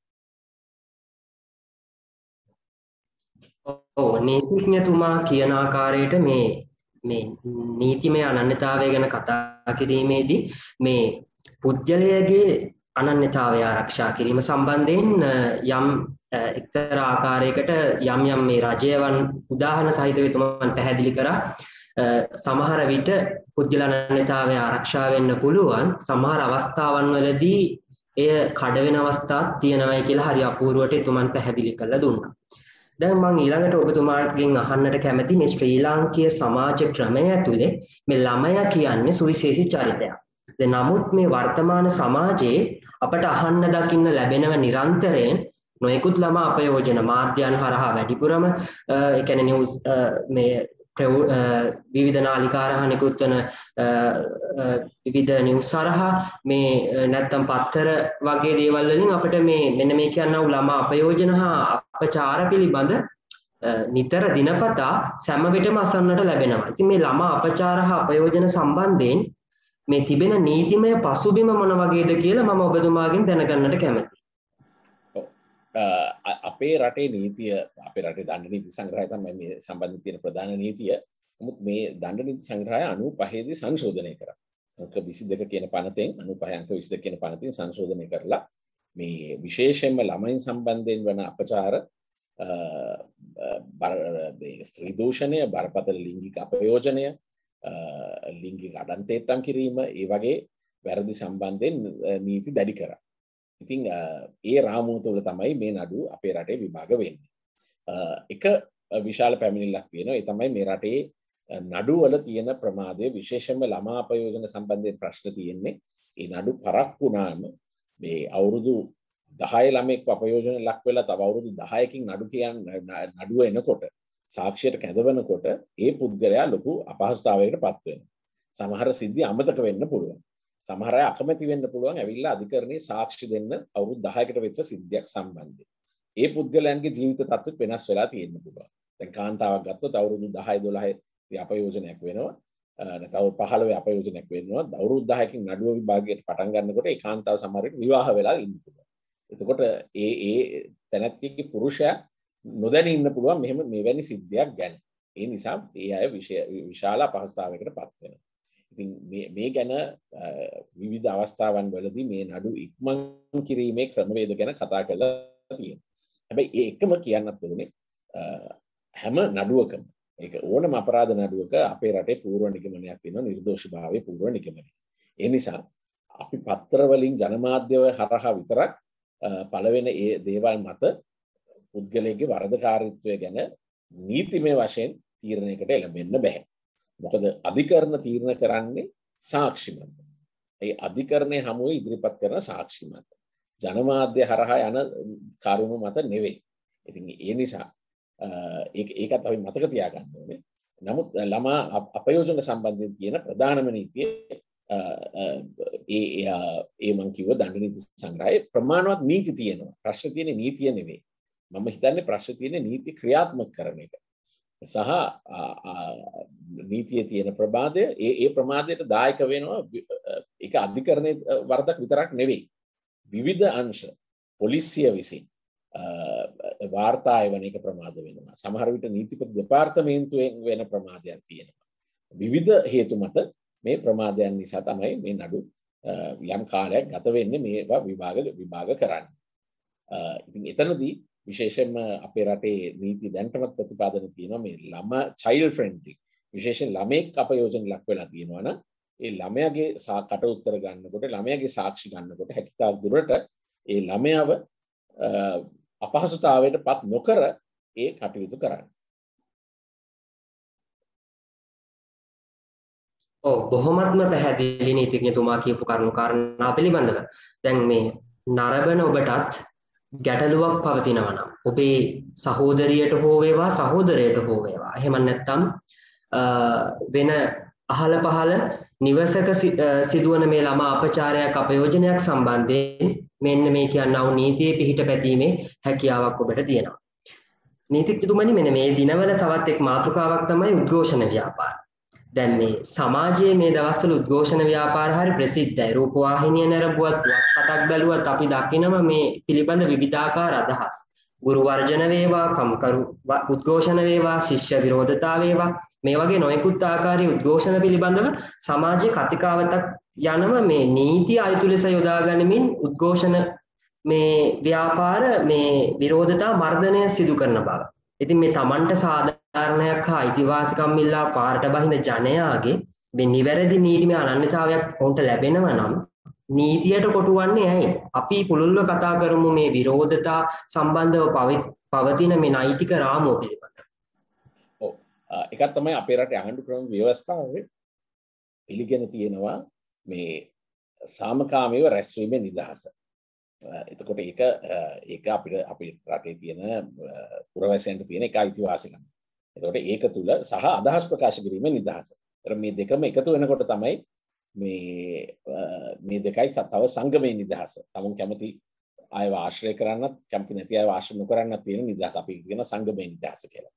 ඔව් නීතිඥතුමා කියන ආකාරයට මේ මේ නීතිමය අනන්‍යතාවය ගැන කතා කිරීමේදී මේ පුද්ගලයාගේ අනන්‍යතාවය ආරක්ෂා කිරීම සම්බන්ධයෙන් යම් එක්තරා ආකාරයකට යම් යම් මේ රජයවන් උදාහරණ සහිතව තුමන් පැහැදිලි කරා සමහර විට පුද්ගල අනන්‍යතාවය ආරක්ෂා වෙන්න පුළුවන් සමහර අවස්ථාවන් වලදී එය කඩවෙන අවස්ථාත් තියෙනවයි කියලා හරි අපූර්වට එතුමන් පැහැදිලි කරලා දුන්නා. දැන් මම ඊළඟට ඔබතුමාගෙන් අහන්නට කැමති මේ ශ්‍රී ලාංකීය සමාජ ක්‍රමය ඇතුලේ මේ ළමයා කියන්නේ සුවිශේෂී චරිතයක්. දැන් නමුත් මේ වර්තමාන සමාජයේ අපට අහන්න දකින්න ලැබෙනව නිරන්තරයෙන් නොයෙකුත් ළමා අපයෝජන මාධ්‍යයන් හරහා වැඩිපුරම ඒ කියන්නේ නිවුස් මේ විවිධ නාලිකාරහා නිකුත් වන විවිධ නිවුස් හරහා මේ නැත්තම් පත්තර වගේ දේවල් වලින් අපිට මේ මෙන්න මේ කියන්නව ළමා අපයෝජන හා අපචාර පිළිබඳ නිතර දිනපතා සෑම විටම අසන්නට ලැබෙනවා. ඉතින් මේ ළමා අපචාර හා අපයෝජන සම්බන්ධයෙන් මේ තිබෙන නීතිමය පසුබිම මොන වගේද කියලා මම ඔබතුමාගෙන් දැනගන්නට කැමතියි. අපේ රටේ නීතිය අපේ රටේ දණ්ඩ නීති සංග්‍රහය තමයි මේ සම්බන්ධ තියෙන ප්‍රධාන නීතිය. නමුත් මේ දණ්ඩ නීති සංග්‍රහය 95 දී සංශෝධනය කරා. අංක 22 කියන පනතෙන් 95 අංක 22 කියන පනතෙන් සංශෝධනය කරලා මේ විශේෂයෙන්ම ළමයින් සම්බන්ධයෙන් වන අපචාර ස්ත්‍රී දූෂණය බරපතල ලිංගික අපයෝජනය ලිංගික අඩන්තේට්ටම් කිරීම ඒ වගේ වැරදි සම්බන්ධයෙන් නීති දැඩි කරා. ඉතිං ඒ රාමුව තුළ තමයි මේ නඩු අපේ රටේ විභාග වෙන්නේ. එක විශාල පැමිණිල්ලක් තියෙනවා ඒ තමයි මේ රටේ නඩුවල තියෙන ප්‍රමාදය විශේෂම ළමා අපයෝජන සම්බන්ධයෙන් ප්‍රශ්න තියෙන්නේ ඒ නඩු පරක් වුණාම මේ අවුරුදු දහය ළමෙක් අපයෝජන ලක් වෙලා තව අවුරුදු දහයකින් නඩු කියන්න නඩුව එනකොට සාක්ෂියට කැදවනකොට ඒ පුද්ගලයා ලොකු අපහස්ථාවයකට පත්වෙන. සමහර සිද්ධි අමතක වෙන්න පුළුවන්. සමහර අය අකමැති වෙන්න පුළුවන් ඇවිල්ලා අධිකරණයේ සාක්ෂි දෙන්න අවුරුදු 10කට වෙච්ච සිද්ධියක් සම්බන්ධයෙන්. ඒ පුද්ගලයන්ගේ ජීවිත තත්ත්වෙත් වෙනස් වෙලා තියෙන්න පුළුවන්. දැන් කාන්තාවක් ගත්තොත් අවුරුදු 10 12 අපයෝජනයක් වෙනවා. නැත්නම් 15 අපයෝජනයක් වෙනවා. අවුරුදු 10කින් නඩුව විභාගයට පටන් ගන්නකොට ඒ කාන්තාව සමහර විට විවාහ වෙලා ඉන්න පුළුවන්. එතකොට ඒ ඒ තැනැත්තියගේ පුරුෂයා නොදැන ඉන්න පුළුවන් මෙහෙම මෙවැනි සිද්ධියක් ගැන. ඒ නිසා ඒ අය විශාල අපහසුතාවයකට පත් වෙනවා. ඉතින් මේ ගැන විවිධ අවස්ථාවන් වලදී මේ නඩු ඉක්මන් කිරීමේ ක්‍රමවේද ගැන කතා කරලා තියෙනවා. හැබැයි ඒ එකම කියන්නත් ඕනේ හැම නඩුවකම ඒක ඕනම අපරාධ නඩුවක අපේ රටේ පූර්ව නිගමනයක් තියෙනවා නිර්දෝෂීභාවයේ පූර්ව නිගමනය. ඒ නිසා අපි පත්‍ර වලින් ජනමාධ්‍ය හරහා විතරක් පළවෙන ඒ දේවල් මත පුද්ගලයාගේ වරදකාරීත්වය ගැන නීතිමය වශයෙන් තීරණයකට එළඹෙන්න බෑ. මොකද අධිකරණ තීරණ කරන්නේ සාක්ෂිමත්. ඒ අධිකරණය හමුවේ ඉදිරිපත් කරන සාක්ෂිමත්. ජනමාධ්‍ය හරහා යන කරුණු මත නෙවෙයි. ඉතින් ඒ නිසා ඒකත් අපි මතක තියාගන්න ඕනේ. නමුත් ළමා අපයෝජන සම්බන්ධයෙන් තියෙන ප්‍රධානම නීතිය ඒ ඒ මං කිව්ව දඬු නීති සංග්‍රහයේ ප්‍රමාණවත් නීති තියෙනවා. ප්‍රශ්න තියෙන්නේ නීතිය නෙවෙයි. මම හිතන්නේ ප්‍රශ්න තියෙන්නේ නීති ක්‍රියාත්මක කරන එක. සහ නීතිය තියෙන ප්‍රමාදය ඒ ඒ ප්‍රමාදයට දායක වෙනවා එක අධිකරණය වරදක් විතරක් නෙවෙයි. විවිධ අංශ පොලිසිය විසින් වාර්තාය වන එක ප්‍රමාද වෙනවා. සමහර විට නීතිපති දෙපාර්තමේන්තුවෙන් වෙන ප්‍රමාදයක් තියෙනවා. විවිධ හේතු මත මේ ප්‍රමාදයන් නිසා තමයි මේ නඩු යම් කාලයක් ගත වෙන්නේ මේවා විභාග විභාග කරන්න. ඉතින් එතනදී විශේෂයෙන්ම අපේ රටේ නීති දැන්ටමත් ප්‍රතිපාදන තියෙනවා මේ ළම චයිල්ඩ් ෆ්‍රෙන්ඩ්ලි විශේෂයෙන් ළමෙක් අපයෝජන ලක් වෙලා තියෙනවා නම් ඒ ළමයාගේ කට උත්තර ගන්නකොට ළමයාගේ සාක්ෂි ගන්නකොට හැකිතාක් දුරට ඒ ළමයාව අපහසුතාවයට පත් නොකර ඒ කටයුතු කරන්න. ඔව් බොහොමත්ම පැහැදිලි නීතිඥතුමා කියපු කරුණු කාරණා පිළිබඳව. දැන් මේ නරඹන ඔබටත් ගැටලුවක් පවතිනවා නම් ඔබේ සහෝදරියට හෝ වේවා සහෝදරයට හෝ වේවා. එහෙම නැත්නම් වෙන අහල පහල නිවසක සිදුවන මේ ළමා අපචාරයක් අපයෝජනයක් සම්බන්ධයෙන් මෙන්න මේ කියන්නව නීතියේ පිහිට පැතීමේ හැකියාවක් ඔබට තියෙනවා. නීතිඥතුමනි මෙන්න මේ දිනවල තවත් එක් මාතෘකාවක් තමයි උද්ඝෝෂණ ව්‍යාපාර. දැන් මේ සමාජයේ මේ දවස්වල උද්ඝෝෂණ ව්‍යාපාර හරි ප්‍රසිද්ධයි. රූපවාහිනිය නැරඹුවත් පුවත්පතක් බැලුවත් අපි දකිනවා මේ පිළිබඳ විවිධාකාර අදහස්. ගුරු වර්ජන වේවා, කම්කරු උද්ඝෝෂණ වේවා, ශිෂ්‍ය විරෝධතා වේවා මේ වගේ නොයෙකුත් ආකාරයේ උද්ඝෝෂණ පිළිබඳව සමාජයේ කතිකාවතක් යනව මේ නීති අයුතු ලෙස යොදා ගනිමින් උද්ඝෝෂණ මේ ව්‍යාපාර මේ විරෝධතා මර්ධනය සිදු කරන බව. ඉතින් මේ Tamanට සාධාරණයක් හා අයිතිවාසිකම් ඉල්ලා පාරට බහින ජනයාගේ මේ නිවැරදි නීතිමය අනන්‍යතාවයක් ඔවුන්ට ලැබෙනවා නම් නීතියට කොටුවන්නේ ඇයි? අපි පුළුල්ව කතා කරමු මේ විරෝධතා සම්බන්ධව පවතින මේ නෛතික රාමුව පිළිබඳව. ඔව්. එකක් තමයි අපේ රටේ ආණ්ඩු ක්‍රම ව්‍යවස්ථාවේ පිළිගෙන තියෙනවා මේ සාමකාමීව රැස්වීමේ නිදහස. එතකොට ඒක ඒක අපිට අපි රටේ තියෙන පුරවැසියන්ට තියෙන එක අයිතිවාසිකම්. එතකොට ඒක තුල සහ අදහස් ප්‍රකාශ කිරීමේ නිදහස. ඒතර මේ දෙකම එකතු වෙනකොට තමයි මේ මේ දෙකයි තව සංගමයේ නිදහස. තමුන් කැමති අයව ආශ්‍රය කරන්නත් කැමති නැති අයව ආශ්‍රය නොකරන්නත් තියෙන නිදහස. අපි කියන සංගමයේ නිදහස කියලා.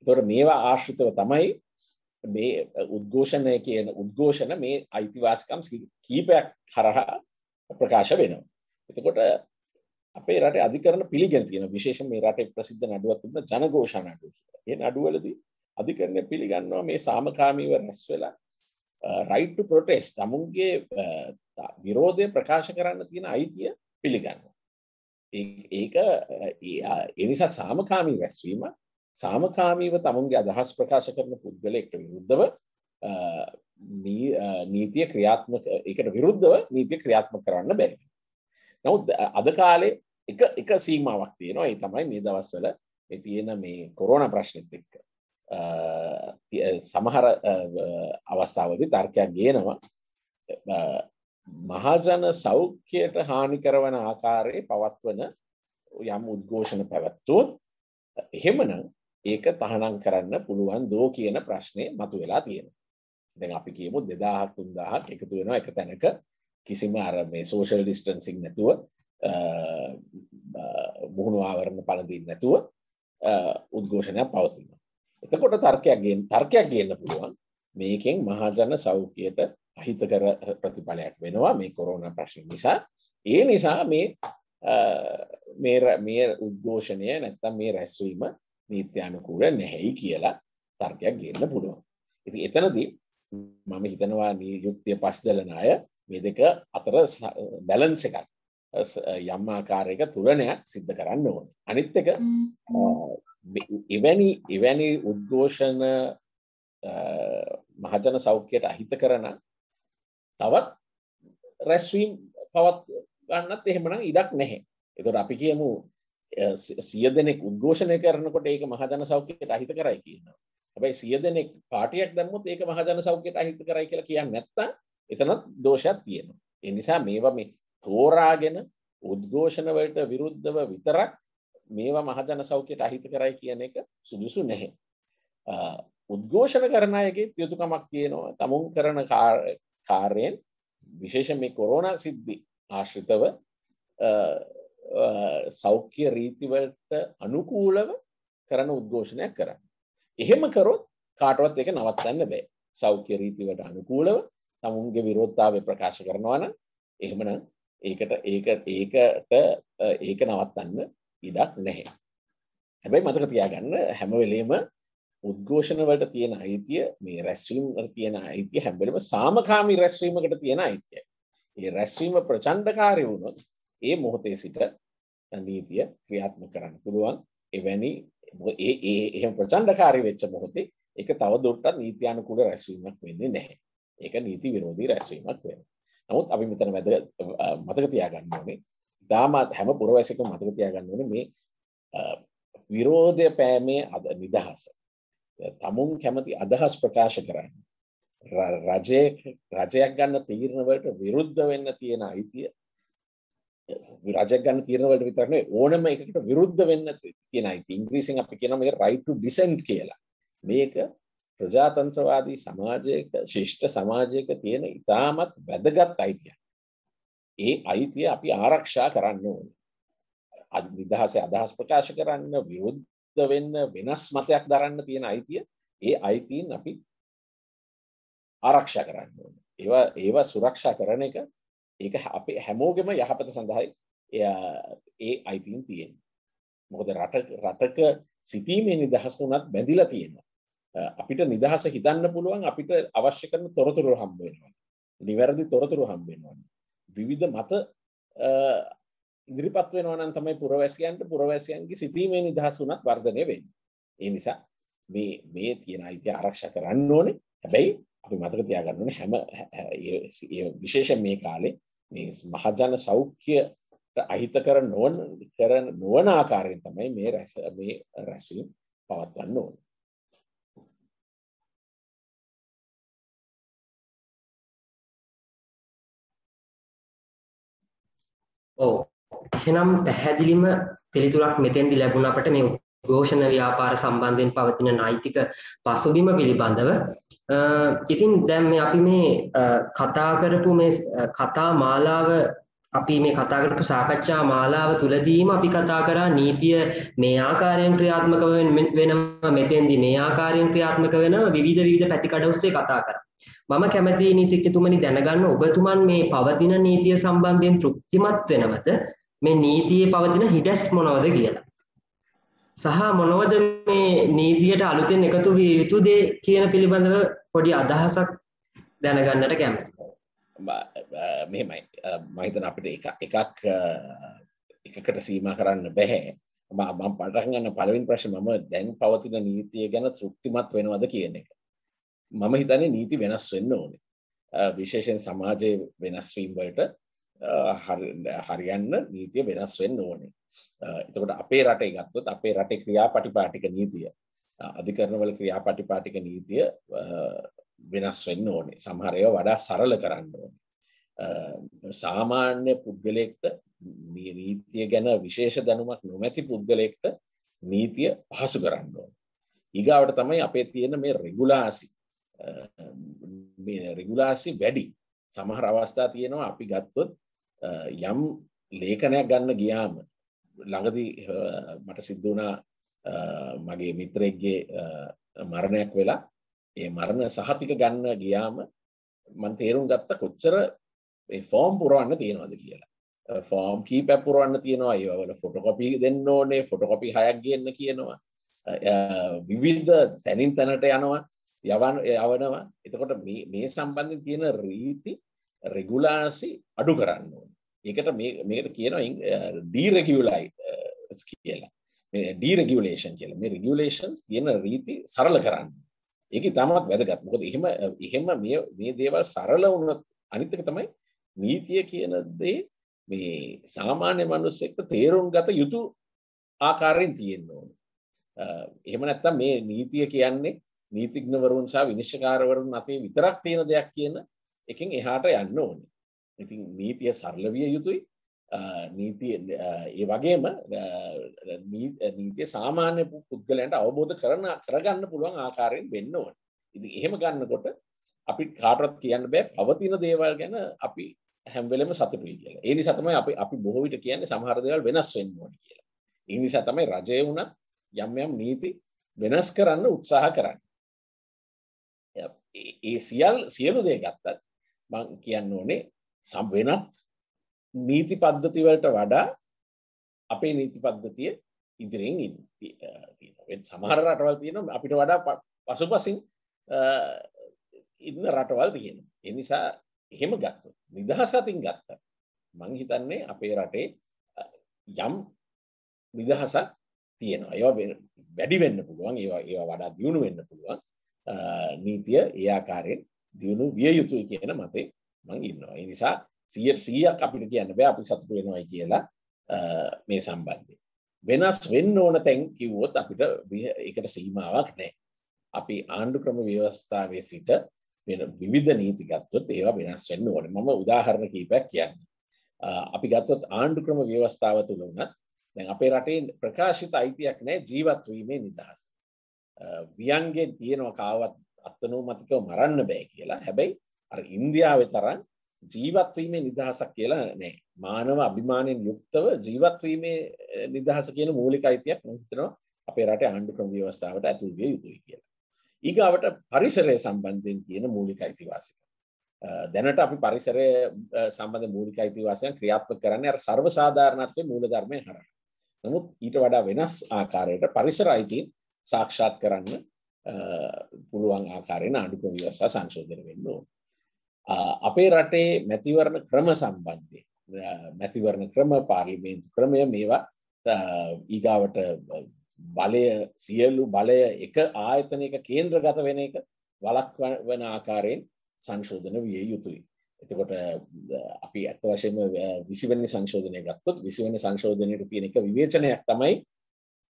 එතකොට මේවා ආශ්‍රිතව තමයි මේ උද්ඝෝෂණය කියන උද්ඝෝෂණ මේ අයිතිවාසිකම් කීපයක් හරහා ප්‍රකාශ වෙනවා. එතකොට අපේ රටේ අධිකරණ පිළිගෙන තියෙන විශේෂයෙන් මේ රටේ ප්‍රසිද්ධ නඩුවක් තිබුණ ජනഘോഷා නඩුව කියලා. ඒ නඩුවලදී අධිකරණය පිළිගන්නවා මේ සාමකාමීව රැස් වෙලා right to protest තමුන්ගේ විරෝධය ප්‍රකාශ කරන්න තියෙන අයිතිය පිළිගන්නවා. ඒක ඒ නිසා සාමකාමී රැස්වීම සාමකාමීව තමුන්ගේ අදහස් ප්‍රකාශ කරන පුද්ගලයෙක්ට විරුද්ධව නීතිය ක්‍රියාත්මක ඒකට විරුද්ධව නීතිය ක්‍රියාත්මක කරන්න බැරි. නමුත් අද කාලේ එක එක සීමාවක් තියෙනවා ඒ තමයි මේ දවස්වල මේ තියෙන මේ කොරෝනා ප්‍රශ්නෙත් එක්ක. සමහර අවස්ථාවලදී තර්කයක් ගේනවා. මහජන සෞඛ්‍යයට හානි කරන ආකාරයේ පවත්වන යම් උද්ඝෝෂණ පැවැත්වුවොත් එහෙමනම් ඒක තහනම් කරන්න පුළුවන් දෝ කියන ප්‍රශ්නේ මතුවෙලා තියෙනවා. දැන් අපි කියමු 2000ක් 3000ක් එකතු වෙනවා එක තැනක. කිසිම අර මේ සෝෂල් ඩිස්ටන්සිං නැතුව මුහුණු ආවරණ පළඳින්න නැතුව. උද්ඝෝෂණයක් පවතිනවා. එතකොට තර්කයක් ගේන්න තර්කයක් ගේන්න පුළුවන් මේකෙන් මහජන සෞඛ්‍යයට අහිතකර ප්‍රතිඵලයක් වෙනවා මේ කොරෝනා ප්‍රශ්න නිසා. ඒ නිසා මේ මේ මේ උද්ඝෝෂණය නැත්තම් මේ රැස්වීම නීත්‍යානුකූල නැහැයි කියලා තර්කයක් ගේන්න පුළුවන්. ඉතින් එතනදී මම හිතනවා නියුක්තිය පස්දලන අය මේ දෙක අතර බැලන්ස් එකක් යම් ආකාරයක තුලනයක් සිද්ධ කරන්න ඕන. අනිත් එක එවැනි එවැනි උද්ඝෝෂණ මහජන සෞඛ්‍යයට අහිත කරන තවත් රැස්වීම් පවත් ගන්නත් එහෙමනම් ඉඩක් නැහැ. එතකොට අපි කියමු සිය දෙනෙක් උද්ඝෝෂණය කරනකොට ඒක මහජන සෞඛ්‍යයට අහිත කරයි කියනවා. හැබැයි සිය දෙනෙක් පාටියක් දැම්මොත් ඒක මහජන සෞඛ්‍යයට අහිත කරයි කියලා කියන්නේ නැත්තම් එතනත් දෝෂයක් තියෙනවා. ඒ නිසා මේවා මේ තෝරාගෙන උද්ඝෝෂණ වලට විරුද්ධව විතරක් මේවා මහජන සෞඛ්‍යයට අහිත කරයි කියන එක සුදුසු නැහැ. උද්ඝෝෂණ කරන අයගේ යුතුයකමක් තියෙනවා. තමුන් කරන කාර්යයෙන් විශේෂයෙන් මේ කොරෝනා සිද්ධි ආශ්‍රිතව සෞඛ්‍ය රීතිවලට අනුකූලව කරන උද්ඝෝෂණයක් කරන්න. එහෙම කරොත් කාටවත් එක නවත්තන්න බෑ. සෞඛ්‍ය රීතිවට අනුකූලව තමුන්ගේ විරෝධතාවය ප්‍රකාශ කරනවා නම් එහෙමනම් ඒකට ඒක ඒකට ඒක නවත්තන්න ඉඩක් නැහැ. හැබැයි මතක තියාගන්න හැම වෙලේම උද්ඝෝෂණ වලට තියෙන අයිතිය මේ රැස්වීම වලට තියෙන අයිතිය හැම වෙලේම සාමකාමී රැස්වීමකට තියෙන අයිතිය. ඒ රැස්වීම ප්‍රචණ්ඩකාරී වුණොත් ඒ මොහොතේ සිට නීතිය ක්‍රියාත්මක කරන්න පුළුවන්. එවැනි ඒ ඒ එහෙම ප්‍රචණ්ඩකාරී වෙච්ච මොහොතේ ඒක තව දුරටත් නීත්‍යානුකූල රැස්වීමක් වෙන්නේ නැහැ. ඒක නීති විරෝධී රැස්වීමක් වෙනවා. නමුත් අපි මෙතන වැද මතක තියාගන්න ඕනේ ඉතාමත් හැම පුරවැසිකම මතක තියාගන්න ඕනේ මේ විරෝධය පෑමේ අද නිදහස. තමුන් කැමති අදහස් ප්‍රකාශ කරන්න. රජය රජයක් ගන්න තීරණවලට විරුද්ධ වෙන්න තියෙන අයිතිය රජයක් ගන්න තීරණවලට විතරක් නෙවෙයි ඕනම එකකට විරුද්ධ වෙන්න තියෙන අයිතිය. ඉංග්‍රීසියෙන් අපි කියනවා මේක right to dissent කියලා. මේක ප්‍රජාතන්ත්‍රවාදී සමාජයක ශිෂ්ට සමාජයක තියෙන ඉතාමත් වැදගත් අයිතියක්. ඒ අයිතිය අපි ආරක්ෂා කරන්න ඕනේ. නිදහසේ අදහස් ප්‍රකාශ කරන්න විරුද්ධ වෙන්න වෙනස් මතයක් දරන්න තියෙන අයිතිය ඒ අයිතීන් අපි ආරක්ෂා කරන්න ඕන ඒවා ඒවා සුරක්ෂා කරන එක ඒක අපේ හැමෝගෙම යහපත සඳහායි ඒ අයිතීන් තියෙන මොකද රට රටක සිතීමේ නිදහස් වුණත් බැඳිලා තියෙනවා අපිට නිදහස හිතන්න පුළුවන් අපිට අවශ්‍ය කරන තොරතුරු හම්බ වෙනවා නිවැරදි තොරතුරු හම්බ වෙනවා විවිධ මත ඉදිරිපත් වෙනවා නම් තමයි පුරවැසියන්ට පුරවැසියන්ගේ සිතීමේ නිදහස් වුණත් වර්ධනය වෙන්නේ. ඒ නිසා මේ මේ තියෙන අයිතිය ආරක්ෂා කරන්න ඕනේ. හැබැයි අපි මතක තියාගන්න ඕනේ හැම විශේෂයෙන් මේ කාලේ මේ මහජන සෞඛ්‍යයට අහිතකර නොවන කරන නොවන ආකාරයෙන් තමයි මේ රැස් මේ රැස්වීම පවත්වන්න ඕනේ. ඔව්. එහෙනම් පැහැදිලිම පිළිතුරක් මෙතෙන්දි ලැබුණ අපට මේ උද්ඝෝෂණ ව්‍යාපාර සම්බන්ධයෙන් පවතින නෛතික පසුබිම පිළිබඳව ඉතින් දැන් මේ අපි මේ කතා කරපු මේ කතා මාලාව අපි මේ කතා කරපු සාකච්ඡා මාලාව තුලදීම අපි කතා කරා නීතිය මේ ආකාරයෙන් ක්‍රියාත්මක වෙනවා මෙතෙන්දි මේ ආකාරයෙන් ක්‍රියාත්මක වෙනවා විවිධ විවිධ පැතිකඩ ඔස්සේ කතා කරා. මම කැමති නීතිඥතුමනි දැනගන්න ඔබතුමන් මේ පවතින නීතිය සම්බන්ධයෙන් තෘප්තිමත් වෙනවද මේ නීතියේ පවතින හිඩැස් මොනවද කියලා. සහ මොනවද මේ නීතියට අලුතෙන් එකතු විය යුතු දේ කියන පිළිබඳව පොඩි අදහසක් දැනගන්නට කැමති. මෙහෙමයි මහිතන අපිට එකක් එකකට සීම කරන්න බැහැ මම පටන් ගන්න පළවෙනි ප්‍රශ්නේ මම දැන් පවතින නීතිය ගැන තෘප්තිමත් වෙනවද කියන එක. මම හිතන්නේ නීති වෙනස් වෙන්න ඕනේ. විශේෂයෙන් සමාජයේ වෙනස් වීම වලට හරියන්න නීතිය වෙනස් වෙන්න ඕනේ. එතකොට අපේ රටේ ගත්තොත් අපේ රටේ ක්‍රියාපටිපාටික නීතිය අධිකරණවල ක්‍රියාපටිපාටික නීතිය වෙනස් වෙන්න ඕනේ. සමහර ඒවා වඩා සරල කරන්න ඕනේ. සාමාන්‍ය පුද්ගලයෙක්ට මේ නීතිය ගැන විශේෂ දැනුමක් නොමැති පුද්ගලයෙක්ට නීතිය පහසු කරන්න ඕනේ. ඊගාවට තමයි අපේ තියෙන මේ රෙගුලාසි මේ රෙගුලාසි වැඩි. සමහර අවස්ථා තියෙනවා අපි ගත්තොත් යම් ලේඛනයක් ගන්න ගියාම ළඟදී මට සිද්ධ වුණා මගේ මිත්‍රයෙක්ගේ මරණයක් වෙලා ඒ මරණ සහතික ගන්න ගියාම මම තේරුම් ගත්ත කොච්චර ඒ ෆෝම් පුරවන්න තියෙනවද කියලා. ෆෝම් කීපයක් පුරවන්න තියෙනවා ඒවල ෆොටෝකොපි දෙන්න ඕනේ ෆොටෝකොපි හයක් ගන්න කියනවා. විවිධ තැනින් තැනට යනවා යවන් යවනවා. එතකොට මේ මේ සම්බන්ධයෙන් තියෙන රීති රෙගුලාසි අඩු කරන්න ඕනේ. ඒකට මේකට කියනවා ඩීරෙගියුලයි කියලා. ඩීරෙගියුලේෂන් කියලා. මේ රෙගියුලේෂන්ස් තියෙන රීති සරල කරන්න. ඒක තමත් වැදගත්. මොකද එහෙම එහෙම මේ මේ දේවල් සරල වුණොත් අනිත් එක තමයි නීතිය කියන දේ මේ සාමාන්‍ය මිනිස්සෙක්ට තේරුම් ගත යුතු ආකාරයෙන් තියෙන්න ඕන. එහෙම නැත්නම් මේ නීතිය කියන්නේ නීතිඥවරුන් සහ විනිශ්චයකාරවරුන් අතේ විතරක් තියෙන දෙයක් කියන එකෙන් එහාට යන්න ඕනේ ඉතින් නීතිය සරල විය යුතුයි නීතිය ඒ වගේම නීතිය සාමාන්‍ය පුද්ගලයන්ට අවබෝධ කරන කරගන්න පුළුවන් ආකාරයෙන් වෙන්න ඕන ඉතින් එහෙම ගන්නකොට අපි කාටවත් කියන්න බෑ පවතින දේවල් ගැන අපි හැම වෙලෙම සතුටුයි කියලා. ඒ නිසා තමයි අපි අපි බොහෝ විට කියන්නේ සමහර දේවල් වෙනස් වෙන්න ඕනේ කියලා. ඒ නිසා තමයි රජය වුණත් යම් යම් නීති වෙනස් කරන්න උත්සාහ කරන්නේ. ඒ සියල් සියලු දේ ගත්තත් මම කියන්න ඕනේ වෙනත් නීති පද්ධතිවලට වඩා අපේ නීති පද්ධතිය ඉදිරියෙන් සමහර රටවල් තියෙන අපිට වඩා පසුපසින් ඉන්න රටවල් තියෙන එනිසා එහෙම ගත්තු නිදහස අතින් ගත්ත මං හිතන්නේ අපේ රටේ යම් නිදහසක් තියෙනවා. ඒවා වැඩි වෙන්න පුළුවන් ඒවා ඒවා වඩා දියුණු වෙන්න පුළුවන්. නීතිය ඒ ආකාරයෙන් දියුණු විය යුතුයි කියන මතේ මං ඉන්නවා. ඒ නිසා 100ක් අපිට කියන්න බෑ අපි සතුටු වෙනවයි කියලා. මේ සම්බන්ධය. වෙනස් වෙන්න ඕන තැන් කිව්වොත් අපිට එකට සීමාවක් නෑ. අපි ආණ්ඩු ක්‍රම ව්‍යවස්ථාවේ සිට වෙන විවිධ නීති ගත්තොත් ඒවා වෙනස් වෙන්න ඕනේ. මම උදාහරණ කීපයක් කියන්නේ. අපි ගත්තොත් ආණ්ඩු ක්‍රම ව්‍යවස්ථාව තුළ වුණත් දැන් අපේ රටේ ප්‍රකාශිත අයිතියක් නැහැ ජීවත් වීමේ නිදහස. වියන්ගෙන් තියෙනවා කාවත් අත්නෝමතිකව මරන්න බෑ කියලා. හැබැයි අර ඉන්දියාවේ තරම් ජීවත් වීමේ නිදහසක් කියලා නෑ. මානව අභිමානයෙන් යුක්තව ජීවත් වීමේ නිදහස කියන මූලික අයිතියක් මම හිතනවා අපේ රටේ ආණ්ඩු ක්‍රම ව්‍යවස්ථාවට ඇතුල් විය යුතුයි කියලා. ඊගාවට පරිසරය සම්බන්ධයෙන් තියෙන මූලික අයිතිවාසිකම්. දැනට අපි පරිසරය සම්බන්ධ මූලික අයිතිවාසිකම් ක්‍රියාත්මක කරන්නේ අර සර්වසාධාරණත්වයේ මූලධර්මය හරහා. නමුත් ඊට වඩා වෙනස් ආකාරයකට පරිසර අයිතීන් සාක්ෂාත් කරන්න පුළුවන් ආකාරයෙන් ආණ්ඩු ක්‍රම ව්‍යවස්ථා සංශෝධනය වෙන්න ඕන. අපේ රටේ මැතිවරණ ක්‍රම සම්බන්ධයෙන් මැතිවරණ ක්‍රම පාර්ලිමේන්තු ක්‍රමය මේවා ඊගාවට බලය සියලු බලය එක ආයතනයක කේන්ද්‍රගත වෙන එක වලක් වන ආකාරයෙන් සංශෝධන විය යුතුයි. එතකොට අපි ඇත්ත වශයෙන්ම විසිවැනි සංශෝධනය ගත්තොත් විසිවැනි සංශෝධනයට තියෙන එක විවේචනයක් තමයි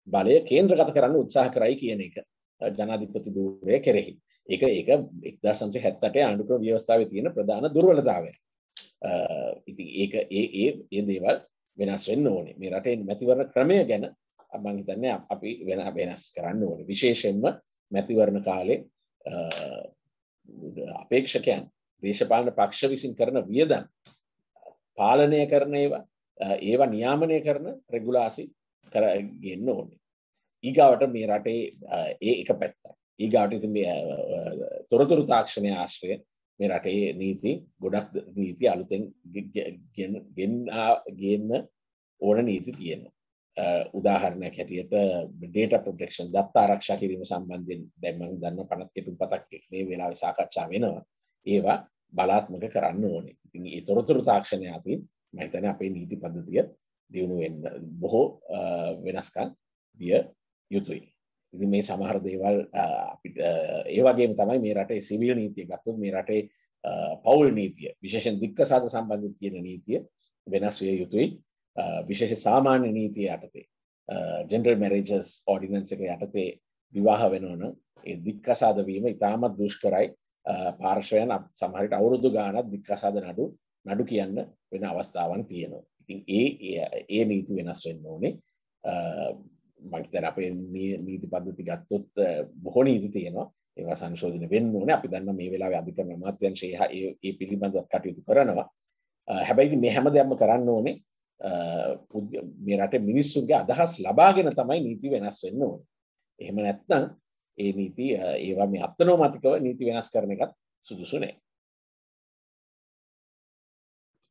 බලය කේන්ද්‍රගත කරන්න උත්සාහ කරයි කියන එක ජනාධිපති ධූරය කෙරෙහි. ඒක ඒක 1978 ආණ්ඩුක්‍රම ව්‍යවස්ථාවේ තියෙන ප්‍රධාන දුර්වලතාවය. ඉතින් ඒක ඒ ඒ ඒ දේවල් වෙනස් වෙන්න ඕනේ. මේ රටේ මැතිවරණ ක්‍රමය ගැන මම හිතන්නේ අපි වෙන වෙනස් කරන්න ඕනේ. විශේෂයෙන්ම මැතිවරණ කාලේ අපේක්ෂකයන් දේශපාලන පක්ෂ විසින් කරන වියදම් පාලනය කරන ඒවා ඒවා නියාමනය කරන රෙගුලාසි කරගෙන්න ඕනේ. ඊගාවට මේ රටේ ඒ එක පැත්තක්. ඊගාවට ඉතින් මේ තොරතුරු තාක්ෂණය ආශ්‍රය මේ රටේ නීති ගොඩක් නීති අලුතෙන් ගෙන්න ඕන නීති තියෙනවා. උදාහරණයක් හැටියට ඩේටා ප්‍රොටෙක්ෂන් දත්ත ආරක්ෂා කිරීම සම්බන්ධයෙන් දැන් මම දන්න 50 කෙටුම්පතක් මේ වෙලාවේ සාකච්ඡා වෙනවා. ඒවා බලාත්මක කරන්න ඕනේ. ඉතින් ඒ තොරතුරු තාක්ෂණය අතින් මම හිතන්නේ අපේ නීති පද්ධතිය දියුණු වෙන්න බොහෝ වෙනස්කම් විය යුතුයි. ඉතින් මේ සමහර දේවල් අපිට ඒ වගේම තමයි මේ රටේ සිවිල් නීතිය ගත්තොත් මේ රටේ පවුල් නීතිය විශේෂයෙන් දික්කසාද සම්බන්ධ තියෙන නීතිය වෙනස් විය යුතුයි. විශේෂ සාමාන්‍ය නීතිය යටතේ ජෙනරල් මැරේජස් ඕඩිනන්ස් එක යටතේ විවාහ වෙනවා නම් ඒ දික්කසාද වීම ඉතාමත් දුෂ්කරයි. පාර්ශවයන් සමහරට අවුරුදු ගානක් දික්කසාද නඩු නඩු කියන්න වෙන අවස්ථාවන් තියෙනවා. ඉතින් ඒ ඒ නීති වෙනස් වෙන්න ඕනේ. මංතර අපේ නීති පද්ධති ගත්තොත් බොහෝ නීති තියෙනවා. ඒවා සංශෝධන වෙන්න ඕනේ. අපි දන්න මේ වෙලාවේ අධිකරණ අමාත්‍යාංශය ඒ පිළිබඳව කටයුතු කරනවා. හැබැයි මේ හැම දෙයක්ම කරන්න ඕනේ. මේ රටේ මිනිස්සුන්ගේ අදහස් ලබාගෙන තමයි නීති වෙනස් වෙන්න ඕනේ. එහෙම නැත්නම් ඒ නීති ඒවා මේ අත්නෝමතිකව නීති වෙනස් කරන එකත් සුදුසු නෑ.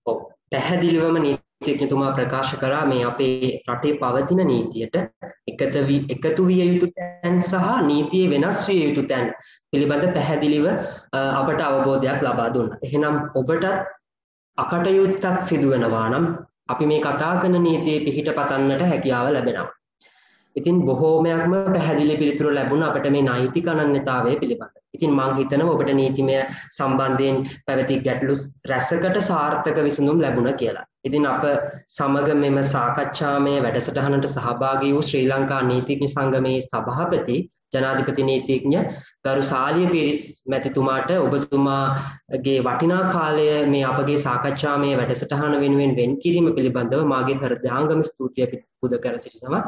ඔව්. පැහැදිලිවම නීතිඥතුමා ප්‍රකාශ කරා මේ අපේ රටේ පවතින නීතියට එකතු විය යුතු තැන් සහ නීතියේ වෙනස් විය යුතු තැන් පිළිබඳ පැහැදිලිව අපට අවබෝධයක් ලබා දුන්න. එහෙනම් ඔබට අකටයුත්තක් සිදුවනවා නම් අපි මේ කතා කරන නීතියේ පිහිට පතන්නට හැකියාව ලැබෙනවා. ඉතින් බොහෝමයක්ම පැහැදිලි පිළිතුරු ලැබුණ අපට මේ නෛතික අනන්‍යතාවය පිළිබඳ. ඉතින් මං හිතනවා ඔබට නීතිමය සම්බන්ධයෙන් පැවති ගැටලු රැසකට සාර්ථක විසඳුම් ලැබුණ කියලා. ඉතින් අප සමග මෙම සාකච්ඡාමය වැඩසටහනට සහභාගී වූ ශ්‍රී ලංකා නීතිඥ සංගමයේ සභාපති ජනාධිපති නීතිඥ ගරු සාලිය පිරිස් මැතිතුමාට ඔබතුමාගේ වටිනා කාලය මේ අපගේ සාකච්ඡාමය වැඩසටහන වෙනුවෙන් වෙන් කිරීම පිළිබඳව මාගේ හෘදයාංගම ස්තුතිය පුද කර සිටිනවා.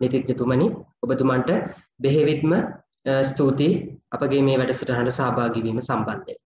නීතිඥතුමනි ඔබතුමන්ට බෙහෙවිත්ම ස්තුතියි අපගේ මේ වැඩසටහනට සහභාගී වීම සම්බන්ධයෙන්